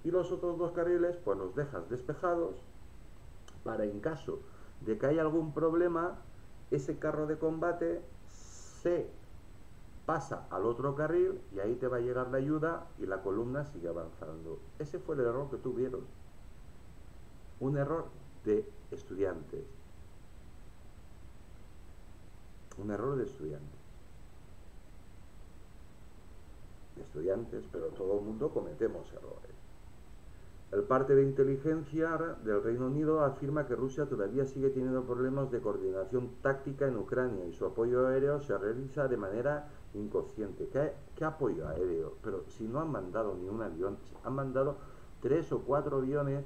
Y los otros dos carriles, pues los dejas despejados para en caso de que haya algún problema, ese carro de combate se pasa al otro carril y ahí te va a llegar la ayuda y la columna sigue avanzando. Ese fue el error que tuvieron. Un error de estudiantes. Un error de estudiantes. De estudiantes, pero todo el mundo cometemos errores. El parte de inteligencia del Reino Unido afirma que Rusia todavía sigue teniendo problemas de coordinación táctica en Ucrania y su apoyo aéreo se realiza de manera inconsciente. ¿Qué, apoyo aéreo? Pero si no han mandado ni un avión, han mandado tres o cuatro aviones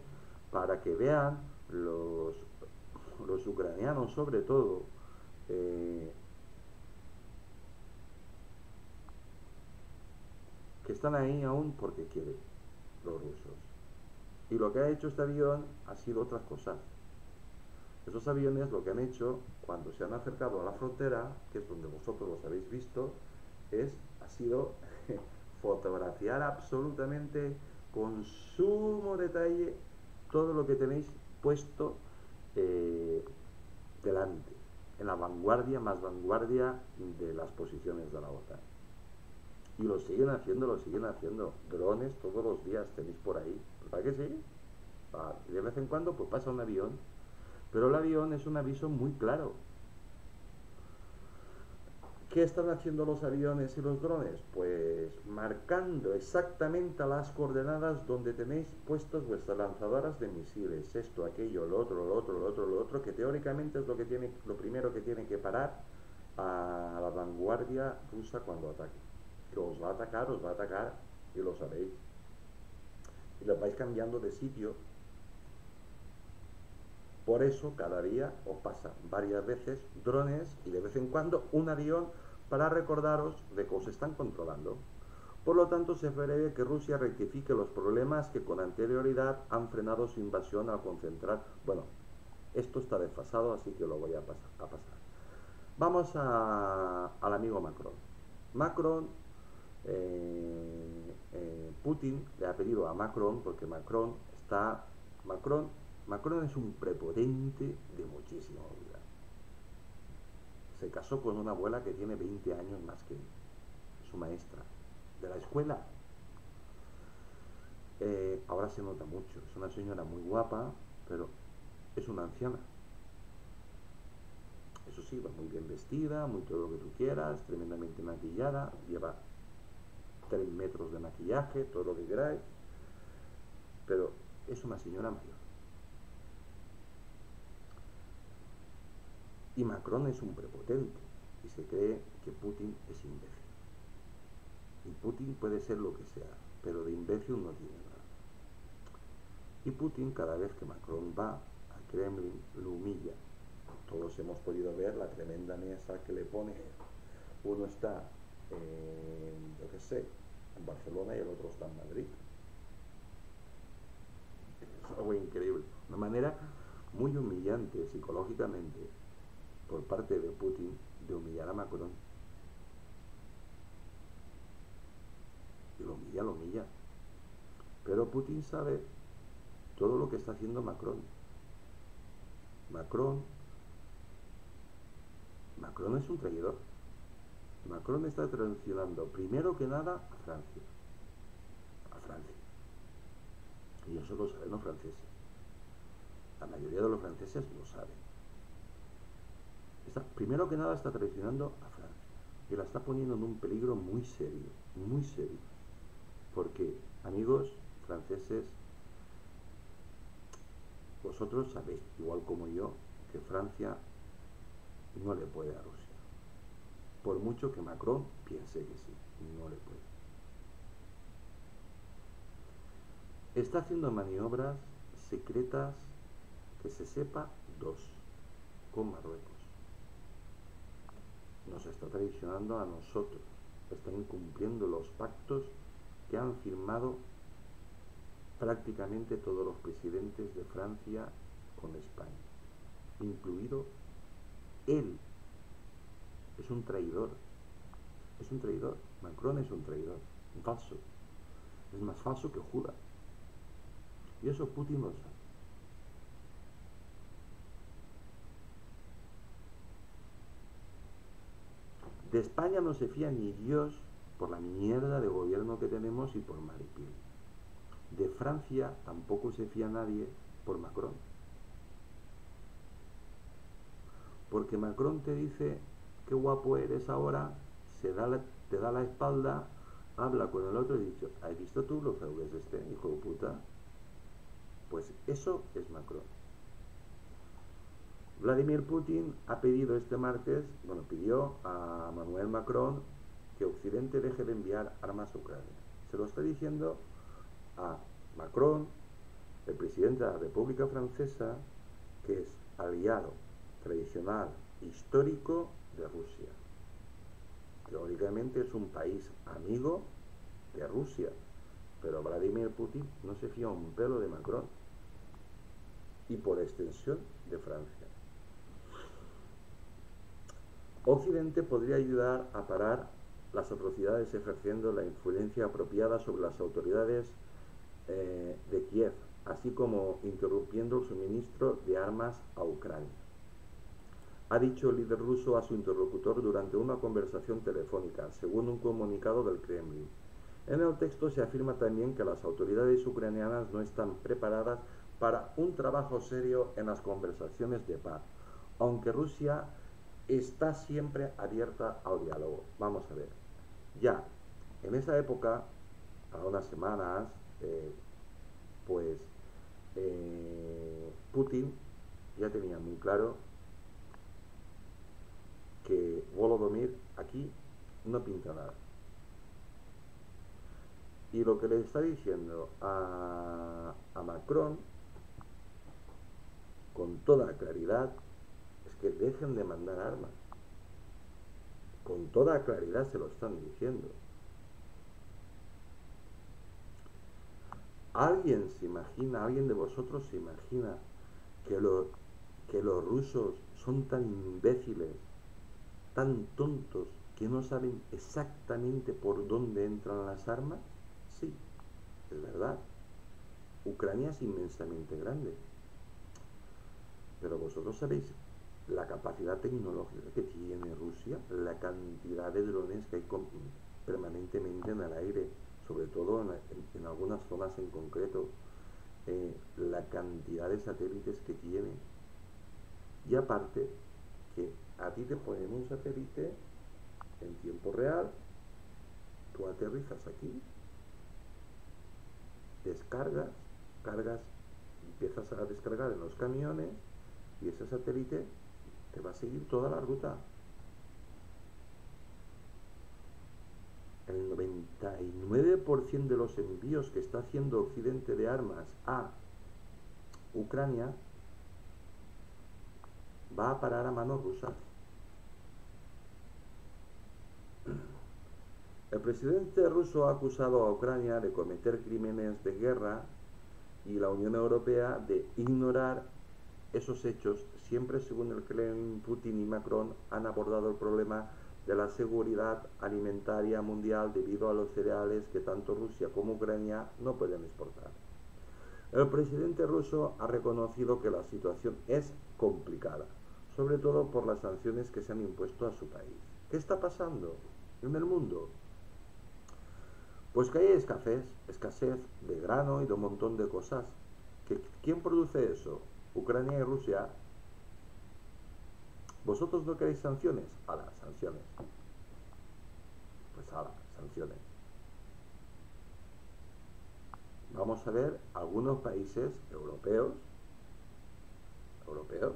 para que vean los, los ucranianos sobre todo eh, que están ahí aún porque quieren los rusos. Y lo que ha hecho este avión ha sido otras cosas. Esos aviones lo que han hecho cuando se han acercado a la frontera, que es donde vosotros los habéis visto, es, ha sido fotografiar absolutamente con sumo detalle todo lo que tenéis puesto eh, delante, en la vanguardia, más vanguardia de las posiciones de la OTAN. Y lo siguen haciendo, lo siguen haciendo. Drones todos los días tenéis por ahí. ¿Para qué sí? de vez en cuando pues pasa un avión. Pero el avión es un aviso muy claro. ¿Qué están haciendo los aviones y los drones? Pues marcando exactamente las coordenadas donde tenéis puestas vuestras lanzadoras de misiles. Esto, aquello, lo otro, lo otro, lo otro, lo otro, que teóricamente es lo, que tiene, lo primero que tiene que parar a la vanguardia rusa cuando ataque que os va a atacar, os va a atacar y lo sabéis. Y lo vais cambiando de sitio. Por eso cada día os pasa varias veces drones y de vez en cuando un avión para recordaros de que os están controlando. Por lo tanto, se prevé que Rusia rectifique los problemas que con anterioridad han frenado su invasión al concentrar. Bueno, esto está desfasado, así que lo voy a, pasar. A pasar. Vamos al amigo Macron. Macron Putin le ha pedido a Macron, porque Macron está, Macron, Macron es un prepotente de muchísima vida. Se casó con una abuela que tiene 20 años más que su maestra de la escuela. Eh, ahora se nota mucho, es una señora muy guapa, pero es una anciana. Eso sí, va muy bien vestida, muy todo lo que tú quieras, tremendamente maquillada, lleva 3 metros de maquillaje, todo lo que queráis, pero es una señora mayor. Y Macron es un prepotente y se cree que Putin es imbécil. Y Putin puede ser lo que sea, pero de imbécil no tiene nada. Y Putin cada vez que Macron va al Kremlin lo humilla. Todos hemos podido ver la tremenda mesa que le pone. Uno está, yo qué sé, en Barcelona y el otro está en Madrid. Es algo increíble. Una manera muy humillante psicológicamente por parte de Putin de humillar a Macron. Y lo humilla, lo humilla. Pero Putin sabe todo lo que está haciendo Macron. Macron, Macron es un traidor. Macron está traicionando primero que nada a Francia. A Francia. Y eso lo saben los franceses. La mayoría de los franceses lo saben. primero que nada está traicionando a Francia. Y la está poniendo en un peligro muy serio. Muy serio. Porque, amigos franceses, vosotros sabéis, igual como yo, que Francia no le puede a Rusia por mucho que Macron piense que sí, no le puede. Está haciendo maniobras secretas que se sepa dos con Marruecos. Nos está traicionando a nosotros. Están incumpliendo los pactos que han firmado prácticamente todos los presidentes de Francia con España, incluido él. Es un traidor. Es un traidor. Macron es un traidor. Un falso. Es más falso que Judas. Y eso Putin lo sabe. De España no se fía ni Dios por la mierda de gobierno que tenemos y por Maripil. De Francia tampoco se fía nadie por Macron. Porque Macron te dice qué guapo eres ahora, se da te da la espalda, habla con el otro y dice, ¿has visto tú lo feo que es este, hijo de puta? Pues eso es Macron. Vladimir Putin ha pedido este martes, bueno, pidió a Manuel Macron que Occidente deje de enviar armas a Ucrania. Se lo está diciendo a Macron, el presidente de la República Francesa, que es aliado tradicional, histórico de Rusia. Teóricamente es un país amigo de Rusia, pero Vladimir Putin no se fía un pelo de Macron y por extensión de Francia. Occidente podría ayudar a parar las atrocidades ejerciendo la influencia apropiada sobre las autoridades eh, de Kiev, así como interrumpiendo el suministro de armas a Ucrania. Ha dicho el líder ruso a su interlocutor durante una conversación telefónica, según un comunicado del Kremlin. En el texto se afirma también que las autoridades ucranianas no están preparadas para un trabajo serio en las conversaciones de paz, aunque Rusia está siempre abierta al diálogo. Vamos a ver. Ya, en esa época, a unas semanas, eh, pues eh, Putin ya tenía muy claro que Volodymyr aquí no pinta nada. Y lo que le está diciendo a, a Macron, con toda claridad, que dejen de mandar armas. Con toda claridad se lo están diciendo. ¿Alguien se imagina, alguien de vosotros se imagina que, que los rusos son tan imbéciles, tan tontos, que no saben exactamente por dónde entran las armas? Sí, es verdad. Ucrania es inmensamente grande. Pero vosotros sabéis la capacidad tecnológica que tiene Rusia, la cantidad de drones que hay permanentemente en el aire, sobre todo en, algunas zonas en concreto, eh, la cantidad de satélites que tiene. Y aparte, que a ti te ponen un satélite en tiempo real, tú aterrizas aquí, descargas, cargas, empiezas a descargar en los camiones y ese satélite te va a seguir toda la ruta. El 99% de los envíos que está haciendo Occidente de armas a Ucrania va a parar a manos rusas. El presidente ruso ha acusado a Ucrania de cometer crímenes de guerra y la Unión Europea de ignorar esos hechos, siempre según el Kremlin, Putin y Macron han abordado el problema de la seguridad alimentaria mundial debido a los cereales que tanto Rusia como Ucrania no pueden exportar. El presidente ruso ha reconocido que la situación es complicada, sobre todo por las sanciones que se han impuesto a su país. ¿Qué está pasando en el mundo? Pues que hay escasez, escasez de grano y de un montón de cosas. ¿Quién produce eso? Ucrania y Rusia, ¿vosotros no queréis sanciones? A las sanciones. Pues a las sanciones. Vamos a ver algunos países europeos, europeos,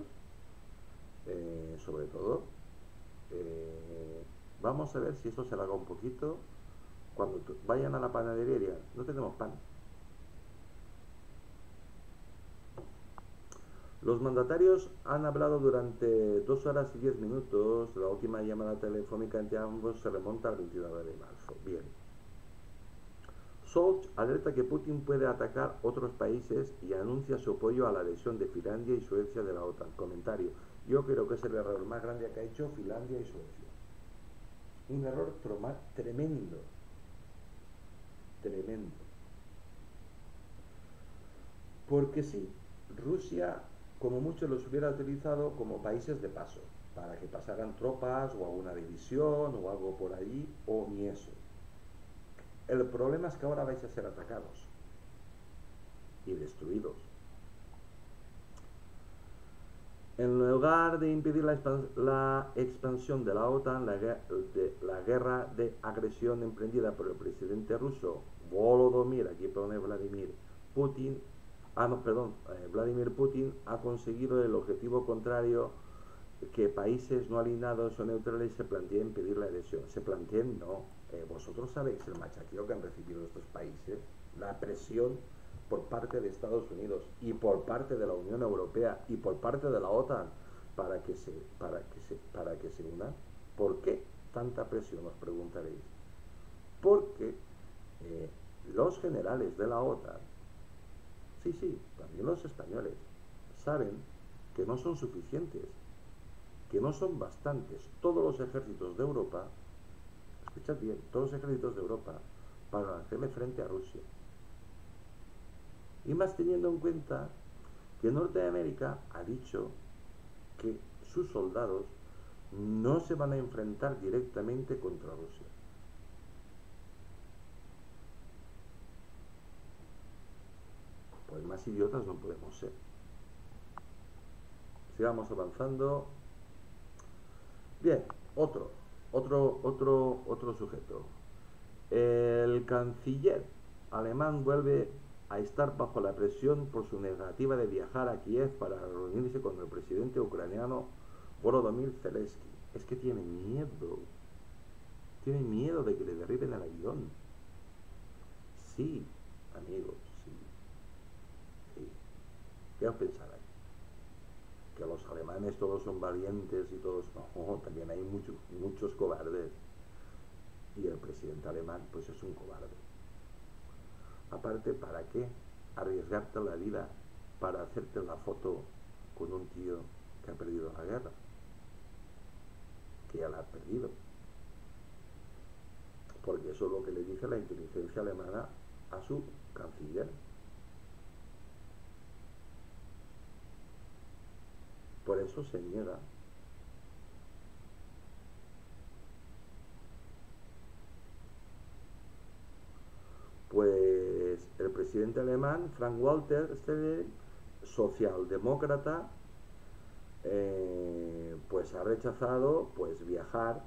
eh, sobre todo, eh, vamos a ver si esto se haga un poquito. Cuando vayan a la panadería no tenemos pan. Los mandatarios han hablado durante dos horas y diez minutos. La última llamada telefónica entre ambos se remonta al 29 de marzo. Bien. Scholz alerta que Putin puede atacar otros países y anuncia su apoyo a la adhesión de Finlandia y Suecia de la OTAN. Comentario. Yo creo que es el error más grande que ha hecho Finlandia y Suecia. Un error tremendo. Tremendo. Porque sí, Rusia como mucho los hubiera utilizado como países de paso, para que pasaran tropas o alguna división o algo por ahí, o ni eso. El problema es que ahora vais a ser atacados y destruidos. En lugar de impedir la, expansión de la OTAN, la guerra de agresión emprendida por el presidente ruso Volodymyr, aquí pone Vladimir Putin, ah, no, perdón, eh, Vladimir Putin ha conseguido el objetivo contrario que países no alineados o neutrales se planteen pedir la adhesión. Se planteen, no. Eh, vosotros sabéis el machaqueo que han recibido estos países, la presión por parte de Estados Unidos y por parte de la Unión Europea y por parte de la OTAN para que se, para que se, para que se unan. ¿Por qué tanta presión? Os preguntaréis. Porque eh, los generales de la OTAN Sí, sí, también los españoles saben que no son suficientes, que no son bastantes todos los ejércitos de Europa, escuchad bien, todos los ejércitos de Europa para hacerle frente a Rusia. Y más teniendo en cuenta que Norteamérica ha dicho que sus soldados no se van a enfrentar directamente contra Rusia. Pues más idiotas no podemos ser. Sigamos avanzando. Bien, otro, otro, otro, otro sujeto. El canciller alemán vuelve a estar bajo la presión por su negativa de viajar a Kiev para reunirse con el presidente ucraniano Volodymyr Zelensky. Es que tiene miedo. Tiene miedo de que le derriben el avión. Sí, amigos. ¿Qué os pensaréis? Que los alemanes todos son valientes y todos... No, también hay muchos, muchos cobardes. Y el presidente alemán, pues es un cobarde. Aparte, ¿para qué arriesgarte la vida para hacerte la foto con un tío que ha perdido la guerra? Que ya la ha perdido. Porque eso es lo que le dice la inteligencia alemana a su canciller. Por eso se niega. Pues el presidente alemán, Frank Walter Steinmeier, socialdemócrata, eh, pues ha rechazado pues viajar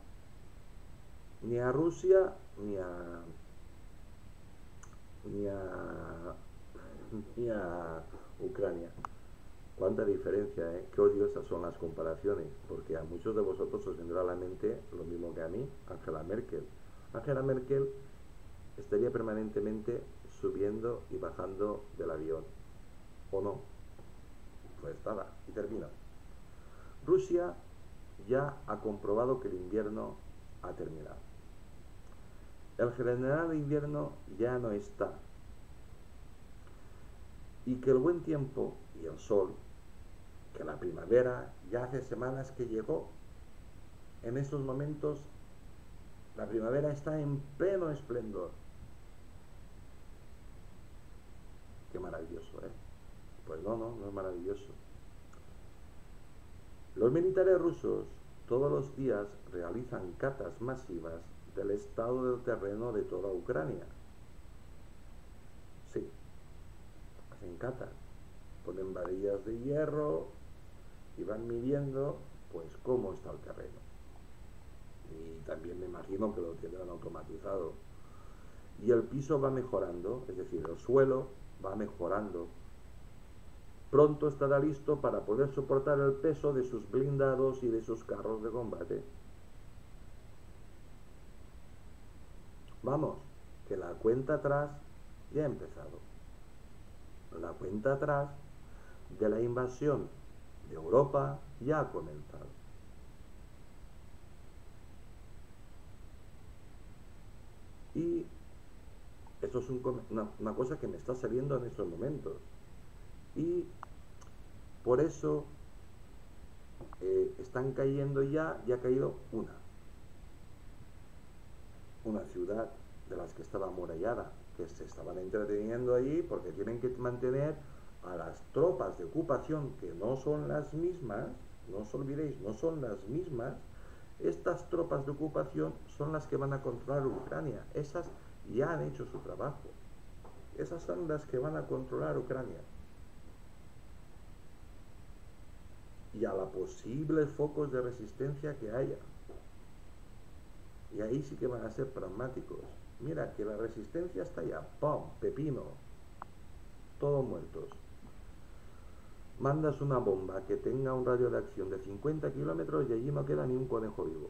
ni a Rusia ni a ni a Ucrania. Cuánta diferencia, ¿eh? Qué odiosas son las comparaciones, porque a muchos de vosotros os vendrá a la mente lo mismo que a mí, Angela Merkel. Angela Merkel estaría permanentemente subiendo y bajando del avión, ¿o no? Pues estaba, y termino. Rusia ya ha comprobado que el invierno ha terminado. El general de invierno ya no está. Y que el buen tiempo y el sol que la primavera ya hace semanas que llegó. En estos momentos la primavera está en pleno esplendor. Qué maravilloso, ¿eh? Pues no, no, no es maravilloso. Los militares rusos todos los días realizan catas masivas del estado del terreno de toda Ucrania. Sí, hacen catas, ponen varillas de hierro, y van midiendo pues cómo está el terreno. Y también me imagino que lo tendrán automatizado. Y el piso va mejorando, es decir, el suelo va mejorando. Pronto estará listo para poder soportar el peso de sus blindados y de sus carros de combate. Vamos, que la cuenta atrás ya ha empezado. La cuenta atrás de la invasión de Europa ya ha comenzado. Y esto es una, cosa que me está saliendo en estos momentos. Y por eso eh, están cayendo ya, ya ha caído una. Una ciudad de las que estaba amurallada, que se estaban entreteniendo allí porque tienen que mantener a las tropas de ocupación que no son las mismas, no os olvidéis, no son las mismas, estas tropas de ocupación son las que van a controlar Ucrania. Esas ya han hecho su trabajo. Esas son las que van a controlar Ucrania. Y a los posibles focos de resistencia que haya. Y ahí sí que van a ser pragmáticos. Mira que la resistencia está ya. ¡Pum! Pepino. Todos muertos mandas una bomba que tenga un radio de acción de 50 kilómetros y allí no queda ni un conejo vivo.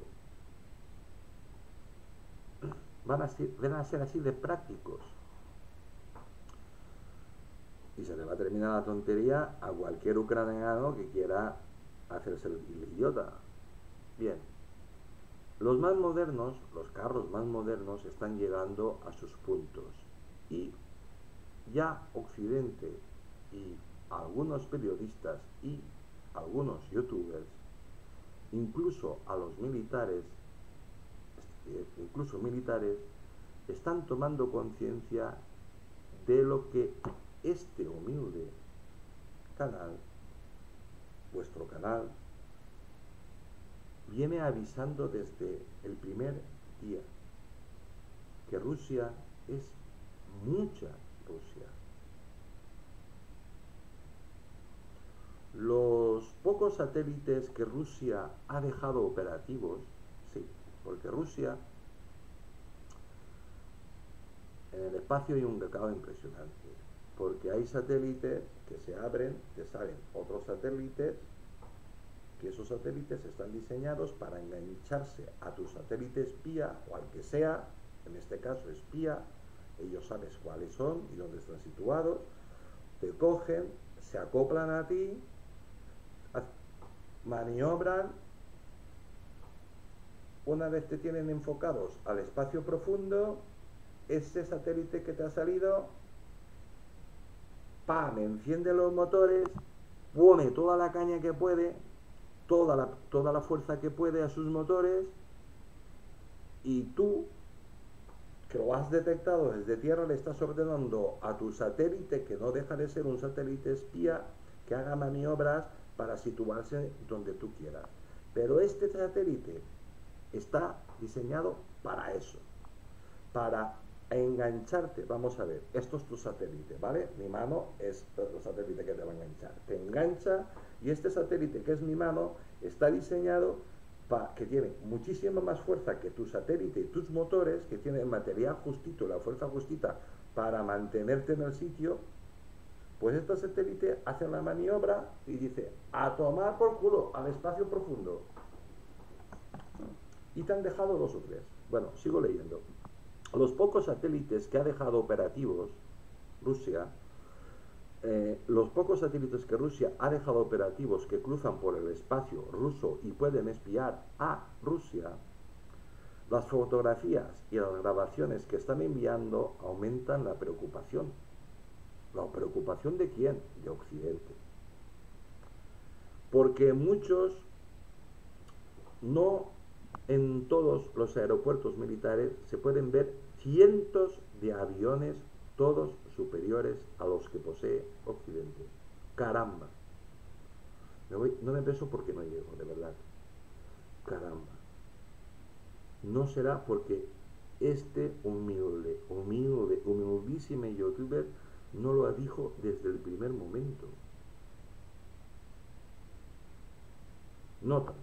Van a, ser, van a ser así de prácticos. Y se le va a terminar la tontería a cualquier ucraniano que quiera hacerse el, idiota. Bien. Los más modernos, los carros más modernos, están llegando a sus puntos. Y ya Occidente y algunos periodistas y algunos youtubers, incluso a los militares, eh, incluso militares, están tomando conciencia de lo que este humilde canal, vuestro canal, viene avisando desde el primer día que Rusia es mucha Rusia. Los pocos satélites que Rusia ha dejado operativos, sí, porque Rusia en el espacio hay un recado impresionante, porque hay satélites que se abren, que salen otros satélites, que esos satélites están diseñados para engancharse a tu satélite espía o al que sea, en este caso espía, ellos sabes cuáles son y dónde están situados, te cogen, se acoplan a ti maniobran, una vez te tienen enfocados al espacio profundo, ese satélite que te ha salido, ¡pam! enciende los motores, pone toda la caña que puede, toda la, toda la fuerza que puede a sus motores, y tú, que lo has detectado desde tierra, le estás ordenando a tu satélite, que no deja de ser un satélite espía, que haga maniobras para situarse donde tú quieras. Pero este satélite está diseñado para eso, para engancharte. Vamos a ver, esto es tu satélite, ¿vale? Mi mano es el satélite que te va a enganchar. Te engancha y este satélite que es mi mano está diseñado para que tiene muchísima más fuerza que tu satélite y tus motores, que tiene el material justito, la fuerza justita para mantenerte en el sitio pues este satélite hace la maniobra y dice, a tomar por culo, al espacio profundo. Y te han dejado dos o tres. Bueno, sigo leyendo. Los pocos satélites que ha dejado operativos Rusia, eh, los pocos satélites que Rusia ha dejado operativos que cruzan por el espacio ruso y pueden espiar a Rusia, las fotografías y las grabaciones que están enviando aumentan la preocupación ¿La preocupación de quién? De Occidente. Porque muchos, no en todos los aeropuertos militares se pueden ver cientos de aviones, todos superiores a los que posee Occidente. Caramba. no me beso porque no llego, de verdad. Caramba. No será porque este humilde, humilde, humildísimo youtuber no lo dijo desde el primer momento. Nota.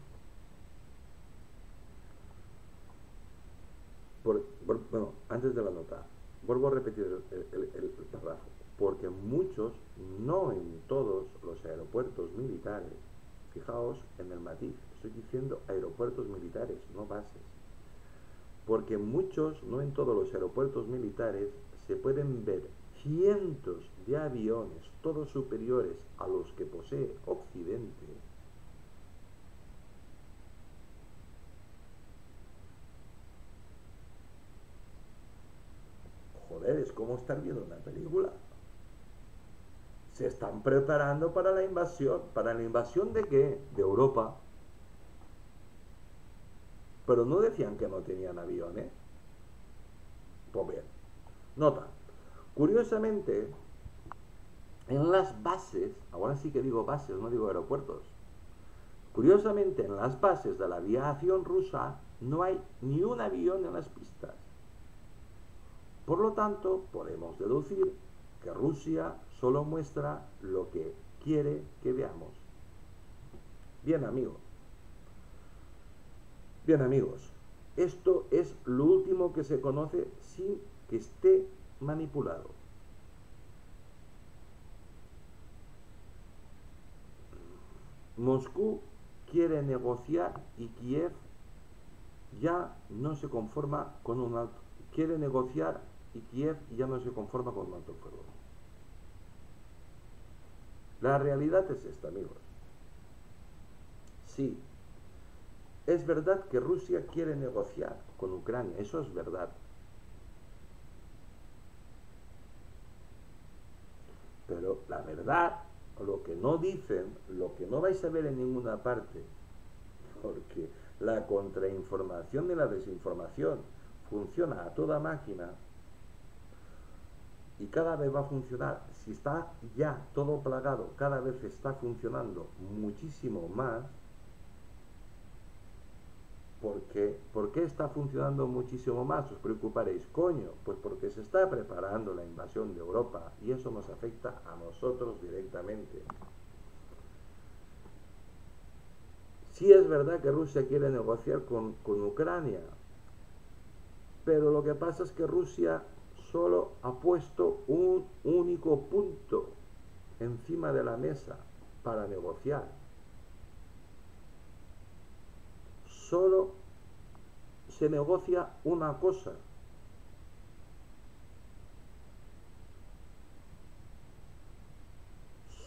bueno, antes de la nota, vuelvo a repetir el, el, párrafo, porque muchos, no en todos los aeropuertos militares, fijaos en el matiz, estoy diciendo aeropuertos militares, no bases. porque muchos, no en todos los aeropuertos militares, se pueden ver cientos de aviones, todos superiores a los que posee Occidente, joder, es como estar viendo una película. Se están preparando para la invasión. ¿Para la invasión de qué? De Europa. Pero no decían que no tenían aviones. Pues bien, nota. Curiosamente, en las bases, ahora sí que digo bases, no digo aeropuertos. Curiosamente, en las bases de la aviación rusa no hay ni un avión en las pistas. Por lo tanto, podemos deducir que Rusia solo muestra lo que quiere que veamos. Bien amigos, bien amigos, esto es lo último que se conoce sin que esté manipulado. Moscú quiere negociar y Kiev ya no se conforma con un alto. Quiere negociar y Kiev ya no se conforma con un alto fuego. La realidad es esta, amigos. Sí, es verdad que Rusia quiere negociar con Ucrania, eso es verdad. Pero la verdad, lo que no dicen, lo que no vais a ver en ninguna parte, porque la contrainformación de la desinformación funciona a toda máquina, y cada vez va a funcionar, si está ya todo plagado, cada vez está funcionando muchísimo más, porque, ¿por qué está funcionando muchísimo más? Os preocuparéis, coño, pues porque se está preparando la invasión de Europa y eso nos afecta a nosotros directamente. Sí es verdad que Rusia quiere negociar con, con Ucrania, pero lo que pasa es que Rusia solo ha puesto un único punto encima de la mesa para negociar. Solo se negocia una cosa.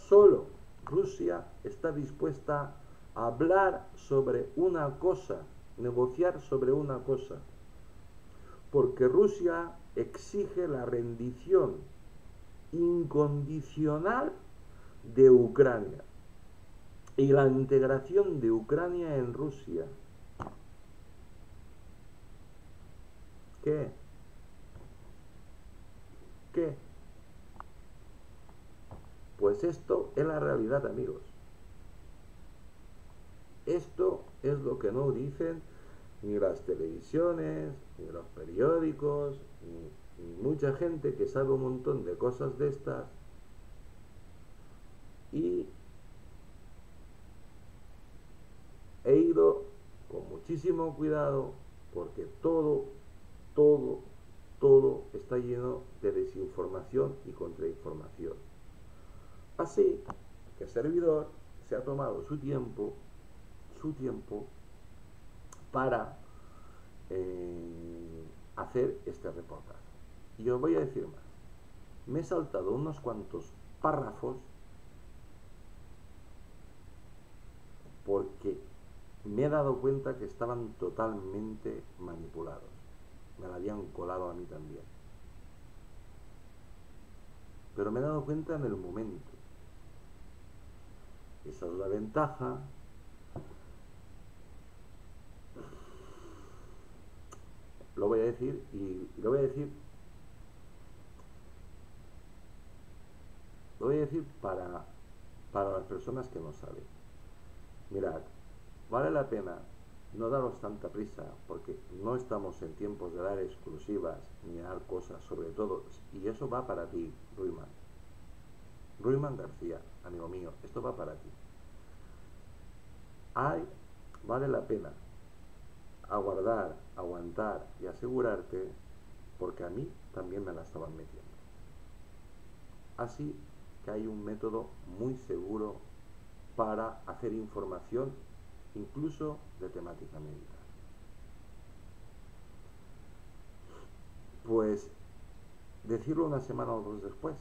Solo Rusia está dispuesta a hablar sobre una cosa, negociar sobre una cosa. Porque Rusia exige la rendición incondicional de Ucrania y la integración de Ucrania en Rusia. ¿Qué? ¿Qué? Pues esto es la realidad, amigos. Esto es lo que no dicen ni las televisiones, ni los periódicos, ni, mucha gente que sabe un montón de cosas de estas y he ido con muchísimo cuidado porque todo, todo, todo está lleno de desinformación y contrainformación. Así que el servidor se ha tomado su tiempo, su tiempo para eh, hacer este reportaje. Y os voy a decir más. Me he saltado unos cuantos párrafos porque me he dado cuenta que estaban totalmente manipulados. Me la habían colado a mí también. Pero me he dado cuenta en el momento. Esa es la ventaja lo voy a decir y lo voy a decir lo voy a decir para, para las personas que no saben. Mirad, vale la pena no daros tanta prisa porque no estamos en tiempos de dar exclusivas ni dar cosas, sobre todo, y eso va para ti, Ruiman. Ruiman García, amigo mío, esto va para ti. Hay, vale la pena aguardar, aguantar y asegurarte, porque a mí también me la estaban metiendo. Así que hay un método muy seguro para hacer información incluso de temática militar. pues decirlo una semana o dos después.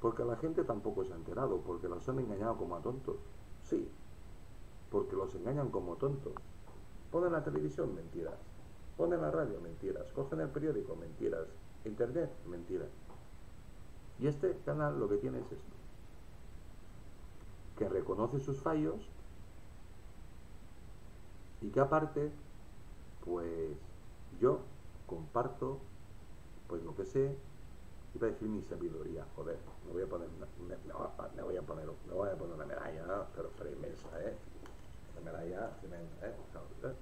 Porque la gente tampoco se ha enterado, porque los han engañado como a tontos. Sí, porque los engañan como tontos. Ponen la televisión, mentiras. Ponen la radio, mentiras. Cogen el periódico, mentiras. Internet, mentiras. Y este canal lo que tiene es esto. Que reconoce sus fallos y que aparte, pues yo comparto pues lo que sé iba a decir mi sabiduría, joder, me voy a poner me, me, voy a poner, me voy a poner una medalla, pero será inmensa, ¿eh? Medalla tremenda, ¿eh?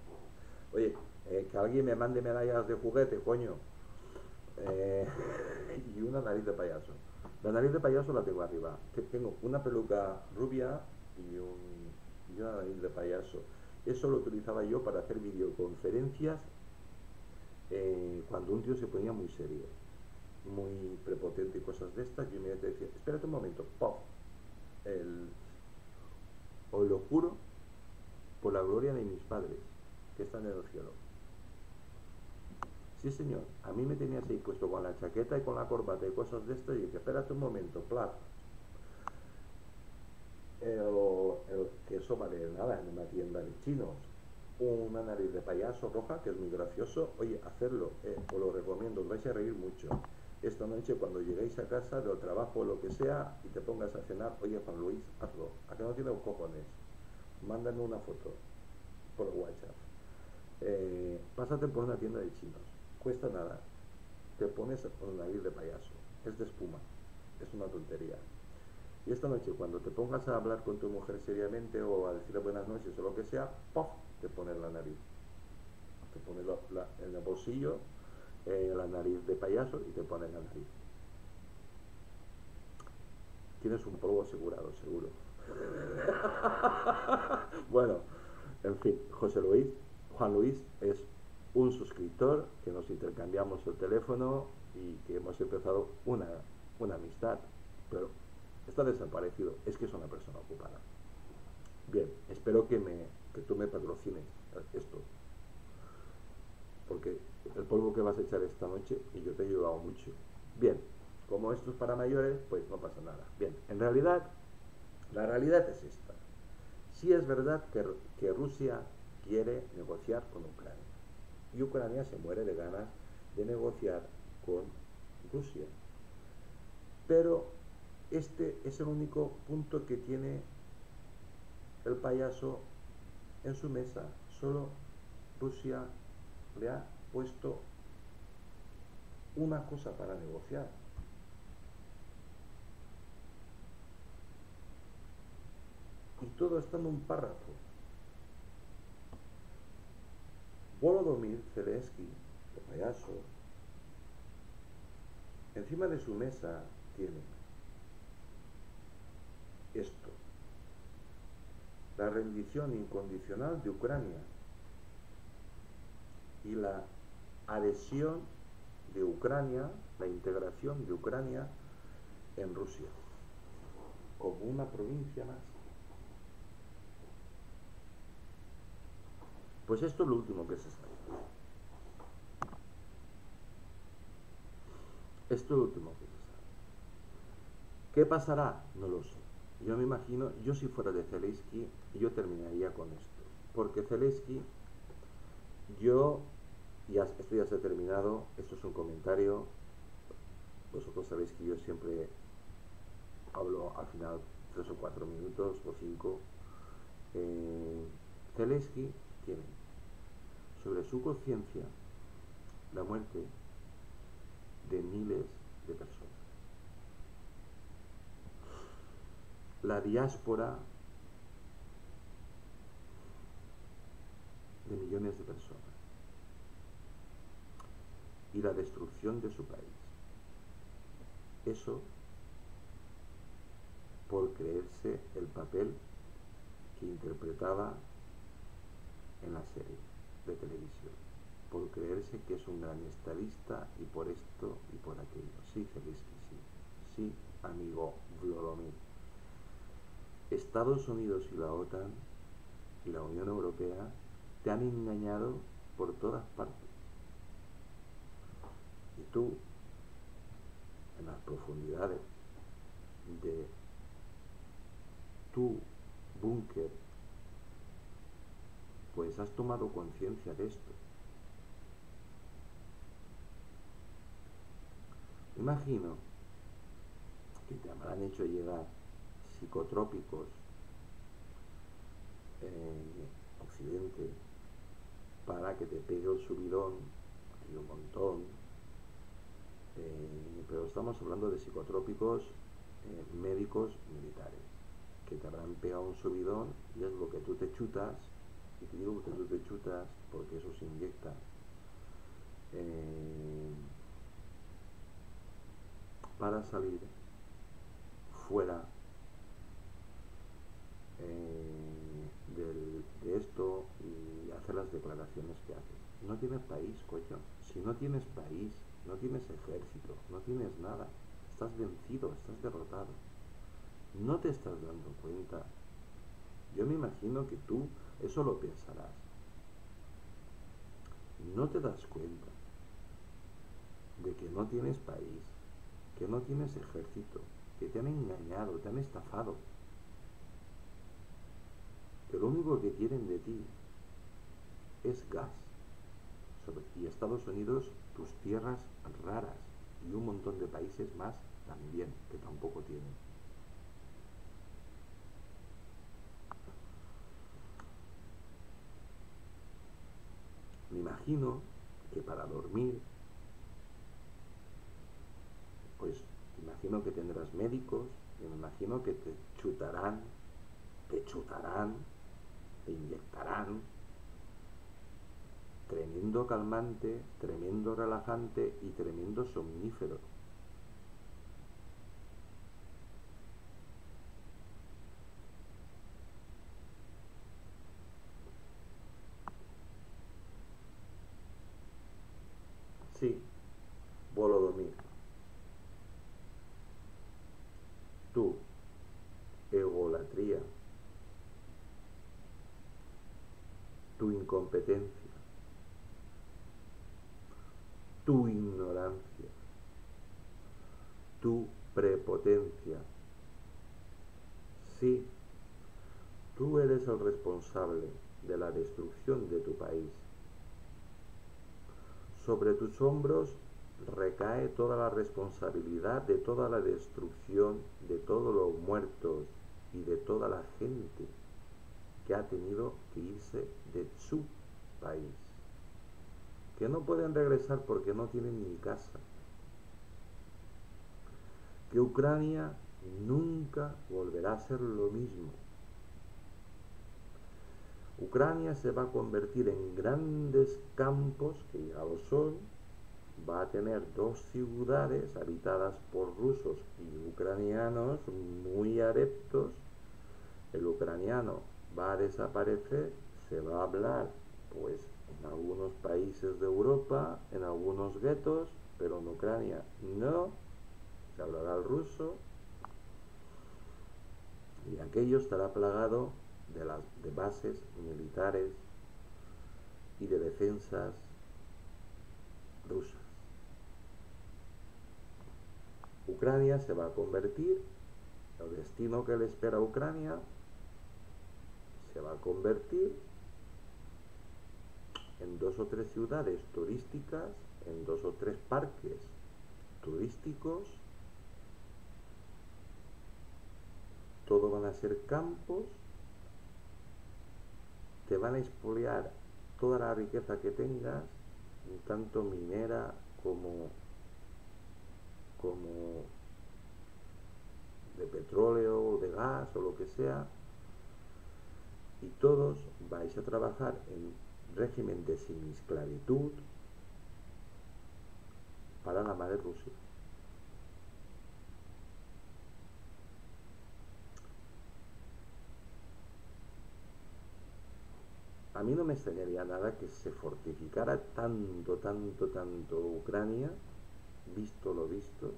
Oye, eh, que alguien me mande medallas de juguete, coño. Eh, y una nariz de payaso. La nariz de payaso la tengo arriba. Tengo una peluca rubia y, un, y una nariz de payaso. Eso lo utilizaba yo para hacer videoconferencias eh, cuando un tío se ponía muy serio muy prepotente y cosas de estas, yo inmediatamente decía, espérate un momento, ¡pop! El, os lo juro por la gloria de mis padres, que están en el cielo. Sí, señor, a mí me tenías ahí puesto con la chaqueta y con la corbata y cosas de estas, y dije, espérate un momento, plat. El, el vale nada en una tienda de chinos. Una nariz de payaso roja, que es muy gracioso. Oye, hacerlo, eh, os lo recomiendo, os vais a reír mucho esta noche cuando lleguéis a casa del trabajo o lo que sea y te pongas a cenar, oye Juan Luis, hazlo, a que no tiene cojones, mándame una foto por WhatsApp. Eh, pásate por una tienda de chinos, cuesta nada, te pones con nariz de payaso, es de espuma, es una tontería. Y esta noche cuando te pongas a hablar con tu mujer seriamente o a decirle buenas noches o lo que sea, ¡pof! te pones la nariz, te pones en el bolsillo eh, la nariz de payaso y te ponen la nariz. Tienes un polvo asegurado, seguro. bueno, en fin, José Luis, Juan Luis es un suscriptor que nos intercambiamos el teléfono y que hemos empezado una, una amistad, pero está desaparecido, es que es una persona ocupada. Bien, espero que, me, que tú me patrocines esto, porque el polvo que vas a echar esta noche y yo te he ayudado mucho. Bien, como esto es para mayores, pues no pasa nada. Bien, en realidad, la realidad es esta. Sí es verdad que, que Rusia quiere negociar con Ucrania. Y Ucrania se muere de ganas de negociar con Rusia. Pero este es el único punto que tiene el payaso en su mesa. Solo Rusia le ha puesto una cosa para negociar. Y todo está en un párrafo. Volodymyr Zelensky, el payaso, encima de su mesa tiene esto, la rendición incondicional de Ucrania y la adhesión de Ucrania, la integración de Ucrania en Rusia, como una provincia más. Pues esto es lo último que se sabe. Esto es lo último que se sabe. ¿Qué pasará? No lo sé. Yo me imagino, yo si fuera de Zelensky, yo terminaría con esto. Porque Zelensky, yo ya, esto ya se ha terminado, esto es un comentario. Vosotros sabéis que yo siempre hablo al final tres o cuatro minutos o cinco. Eh, Zelensky tiene sobre su conciencia la muerte de miles de personas. La diáspora de millones de personas y la destrucción de su país. Eso por creerse el papel que interpretaba en la serie de televisión, por creerse que es un gran estadista y por esto y por aquello. Sí, Zelensky, sí, sí, amigo Vladimir. Estados Unidos y la OTAN y la Unión Europea te han engañado por todas partes. Y tú, en las profundidades de tu búnker, pues has tomado conciencia de esto. Imagino que te habrán hecho llegar psicotrópicos en Occidente para que te pegue el subidón, hay un montón, eh, pero estamos hablando de psicotrópicos eh, médicos militares, que te habrán pegado un subidón y es lo que tú te chutas, y te digo que tú te chutas porque eso se inyecta. Eh, para salir fuera eh, de esto y hacer las declaraciones que haces. No tienes país, coño. Si no tienes país, no tienes ejército, no tienes nada. Estás vencido, estás derrotado. No te estás dando cuenta. Yo me imagino que tú eso lo pensarás. No te das cuenta de que no tienes país, que no tienes ejército, que te han engañado, te han estafado, que lo único que quieren de ti es gas. Y Estados Unidos, tus tierras raras y un montón de países más también, que tampoco tienen. Me imagino que para dormir, pues imagino que tendrás médicos, me imagino que te chutarán, te chutarán te inyectarán tremendo calmante, tremendo relajante y tremendo somnífero. Sí, dormir. Tú, tu incompetencia, tu ignorancia, tu prepotencia. Sí, tú eres el responsable de la destrucción de tu país. Sobre tus hombros recae toda la responsabilidad de toda la destrucción, de todos los muertos y de toda la gente que ha tenido que irse de su país, que no pueden regresar porque no tienen ni casa, que Ucrania nunca volverá a ser lo mismo. Ucrania se va a convertir en grandes campos, que ya lo son, va a tener dos ciudades habitadas por rusos y ucranianos muy adeptos. El ucraniano va a desaparecer, se va a hablar pues en algunos países de Europa, en algunos guetos, pero en Ucrania no, se hablará el ruso y aquello estará plagado de las bases militares y de defensas rusas. Ucrania se va a convertir, el destino que le espera a Ucrania se va a convertir en dos o tres ciudades turísticas, en dos o tres parques turísticos. Todo van a ser campos. Te van a expoliar toda la riqueza que tengas, tanto minera como, como de petróleo de gas o lo que sea, y todos vais a trabajar en régimen de semisclavitud para la madre Rusia. A mí no me extrañaría nada que se fortificara tanto, tanto, tanto Ucrania, visto lo visto,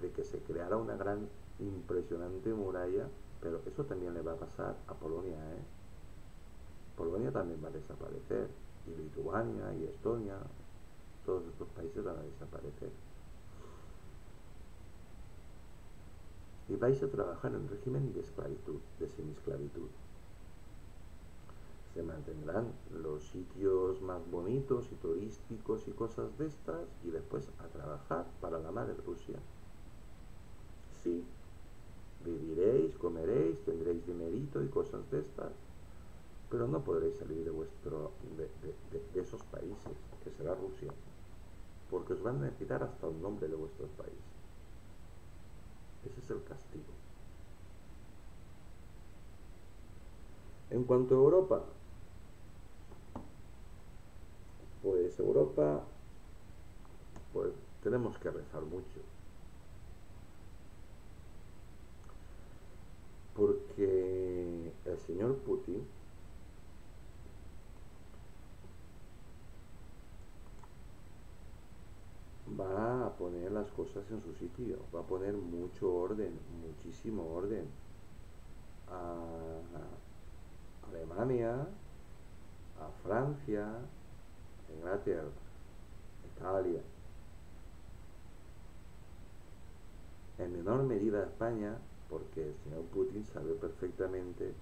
de que se creara una gran, impresionante muralla pero eso también le va a pasar a Polonia, ¿eh? Polonia también va a desaparecer, y Lituania, y Estonia, todos estos países van a desaparecer. Y vais a trabajar en régimen de esclavitud, de semiesclavitud. Se mantendrán los sitios más bonitos y turísticos y cosas de estas, y después a trabajar para la madre Rusia. Sí, viviréis, comeréis, tendréis dinerito y cosas de estas, pero no podréis salir de vuestro de, esos países, que será Rusia, porque os van a quitar hasta un nombre de vuestros países. Ese es el castigo. En cuanto a Europa, pues Europa, pues tenemos que rezar mucho. Porque el señor Putin va a poner las cosas en su sitio, va a poner mucho orden, muchísimo orden. A Alemania, a Francia, Inglaterra, Italia, en menor medida España, porque el señor Putin sabe perfectamente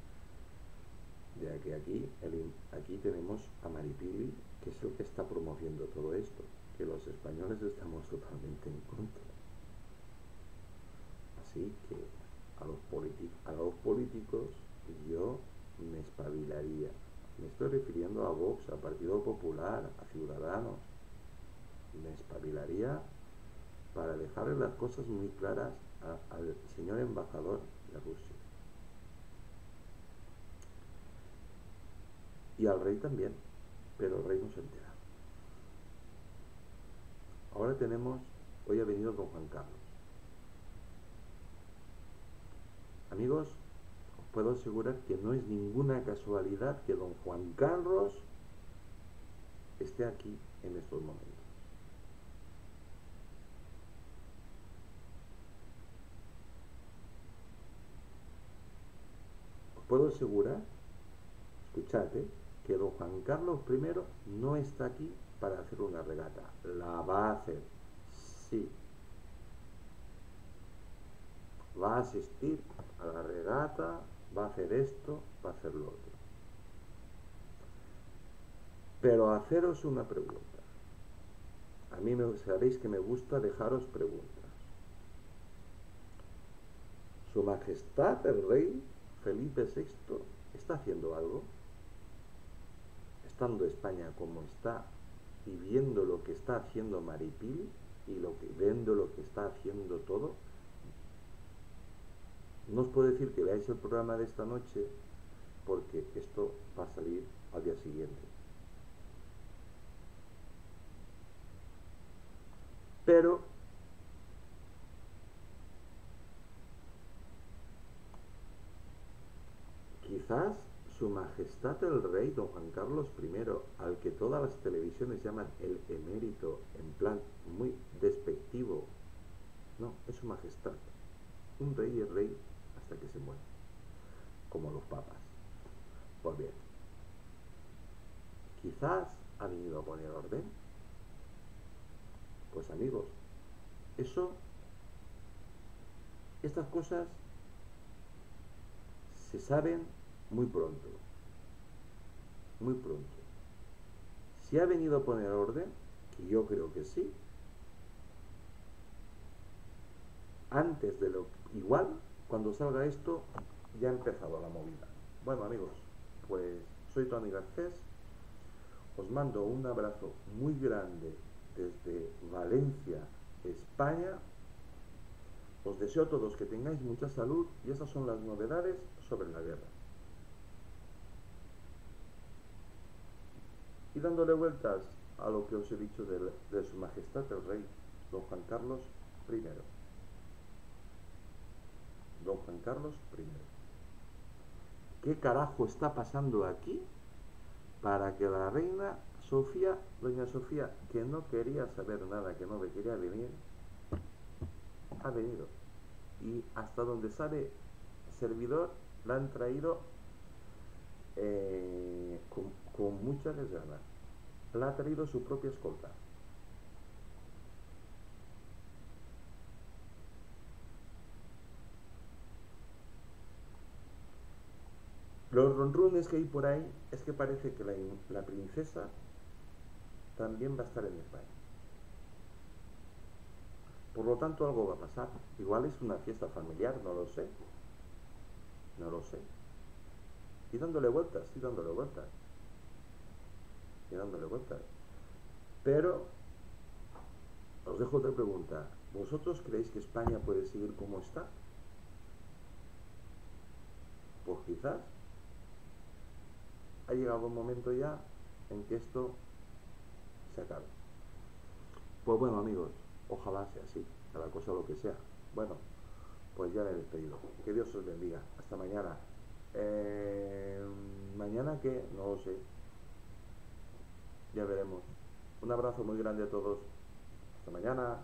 de que aquí, aquí tenemos a Maripili, que es el que está promoviendo todo esto que los españoles estamos totalmente en contra. Así que a los políticos yo me espabilaría. Me estoy refiriendo a Vox, al Partido Popular, a Ciudadanos. Me espabilaría para dejarle las cosas muy claras al señor embajador de Rusia. Y al rey también, pero el rey no se entera. Ahora tenemos, hoy ha venido don Juan Carlos. Amigos, os puedo asegurar que no es ninguna casualidad que don Juan Carlos esté aquí en estos momentos. Os puedo asegurar, escuchad, ¿eh? que don Juan Carlos I no está aquí para hacer una regata. La va a hacer, sí. Va a asistir a la regata, va a hacer esto, va a hacer lo otro. Pero haceros una pregunta. A mí me, sabéis que me gusta dejaros preguntas. Su Majestad el Rey Felipe VI está haciendo algo. Estando España como está, y viendo lo que está haciendo Maripil y lo que, viendo lo que está haciendo todo, no os puedo decir que veáis el programa de esta noche porque esto va a salir al día siguiente. Pero quizás su Majestad el Rey Don Juan Carlos I, al que todas las televisiones llaman el emérito en plan muy despectivo, no, es Su Majestad. Un rey es rey hasta que se muere, como los papas. Pues bien, quizás ha venido a poner orden. Pues amigos, eso, estas cosas se saben muy pronto. Muy pronto. Si ha venido a poner orden, que yo creo que sí, antes de lo igual, cuando salga esto, ya ha empezado la movida. Bueno amigos, pues soy Tony Garcés, os mando un abrazo muy grande desde Valencia, España. Os deseo a todos que tengáis mucha salud y esas son las novedades sobre la guerra. y dándole vueltas a lo que os he dicho de, su majestad el rey, don Juan Carlos I. Don Juan Carlos I. ¿Qué carajo está pasando aquí para que la reina Sofía, doña Sofía, que no quería saber nada, que no me quería venir, ha venido? Y hasta donde sale servidor, la han traído eh, con, muchas ganas. La ha traído su propia escolta. Los ronrones que hay por ahí es que parece que la, princesa también va a estar en España. Por lo tanto, algo va a pasar. Igual es una fiesta familiar, no lo sé. No lo sé. Y dándole vueltas, y dándole vueltas. Y dándole vueltas. Pero, os dejo otra pregunta. ¿Vosotros creéis que España puede seguir como está? Pues quizás ha llegado un momento ya en que esto se acabe. Pues bueno amigos, ojalá sea así, cada cosa lo que sea. Bueno, pues ya me he despedido. Que Dios os bendiga. Hasta mañana. Eh, mañana que no lo sé. Ya veremos. Un abrazo muy grande a todos. Hasta mañana.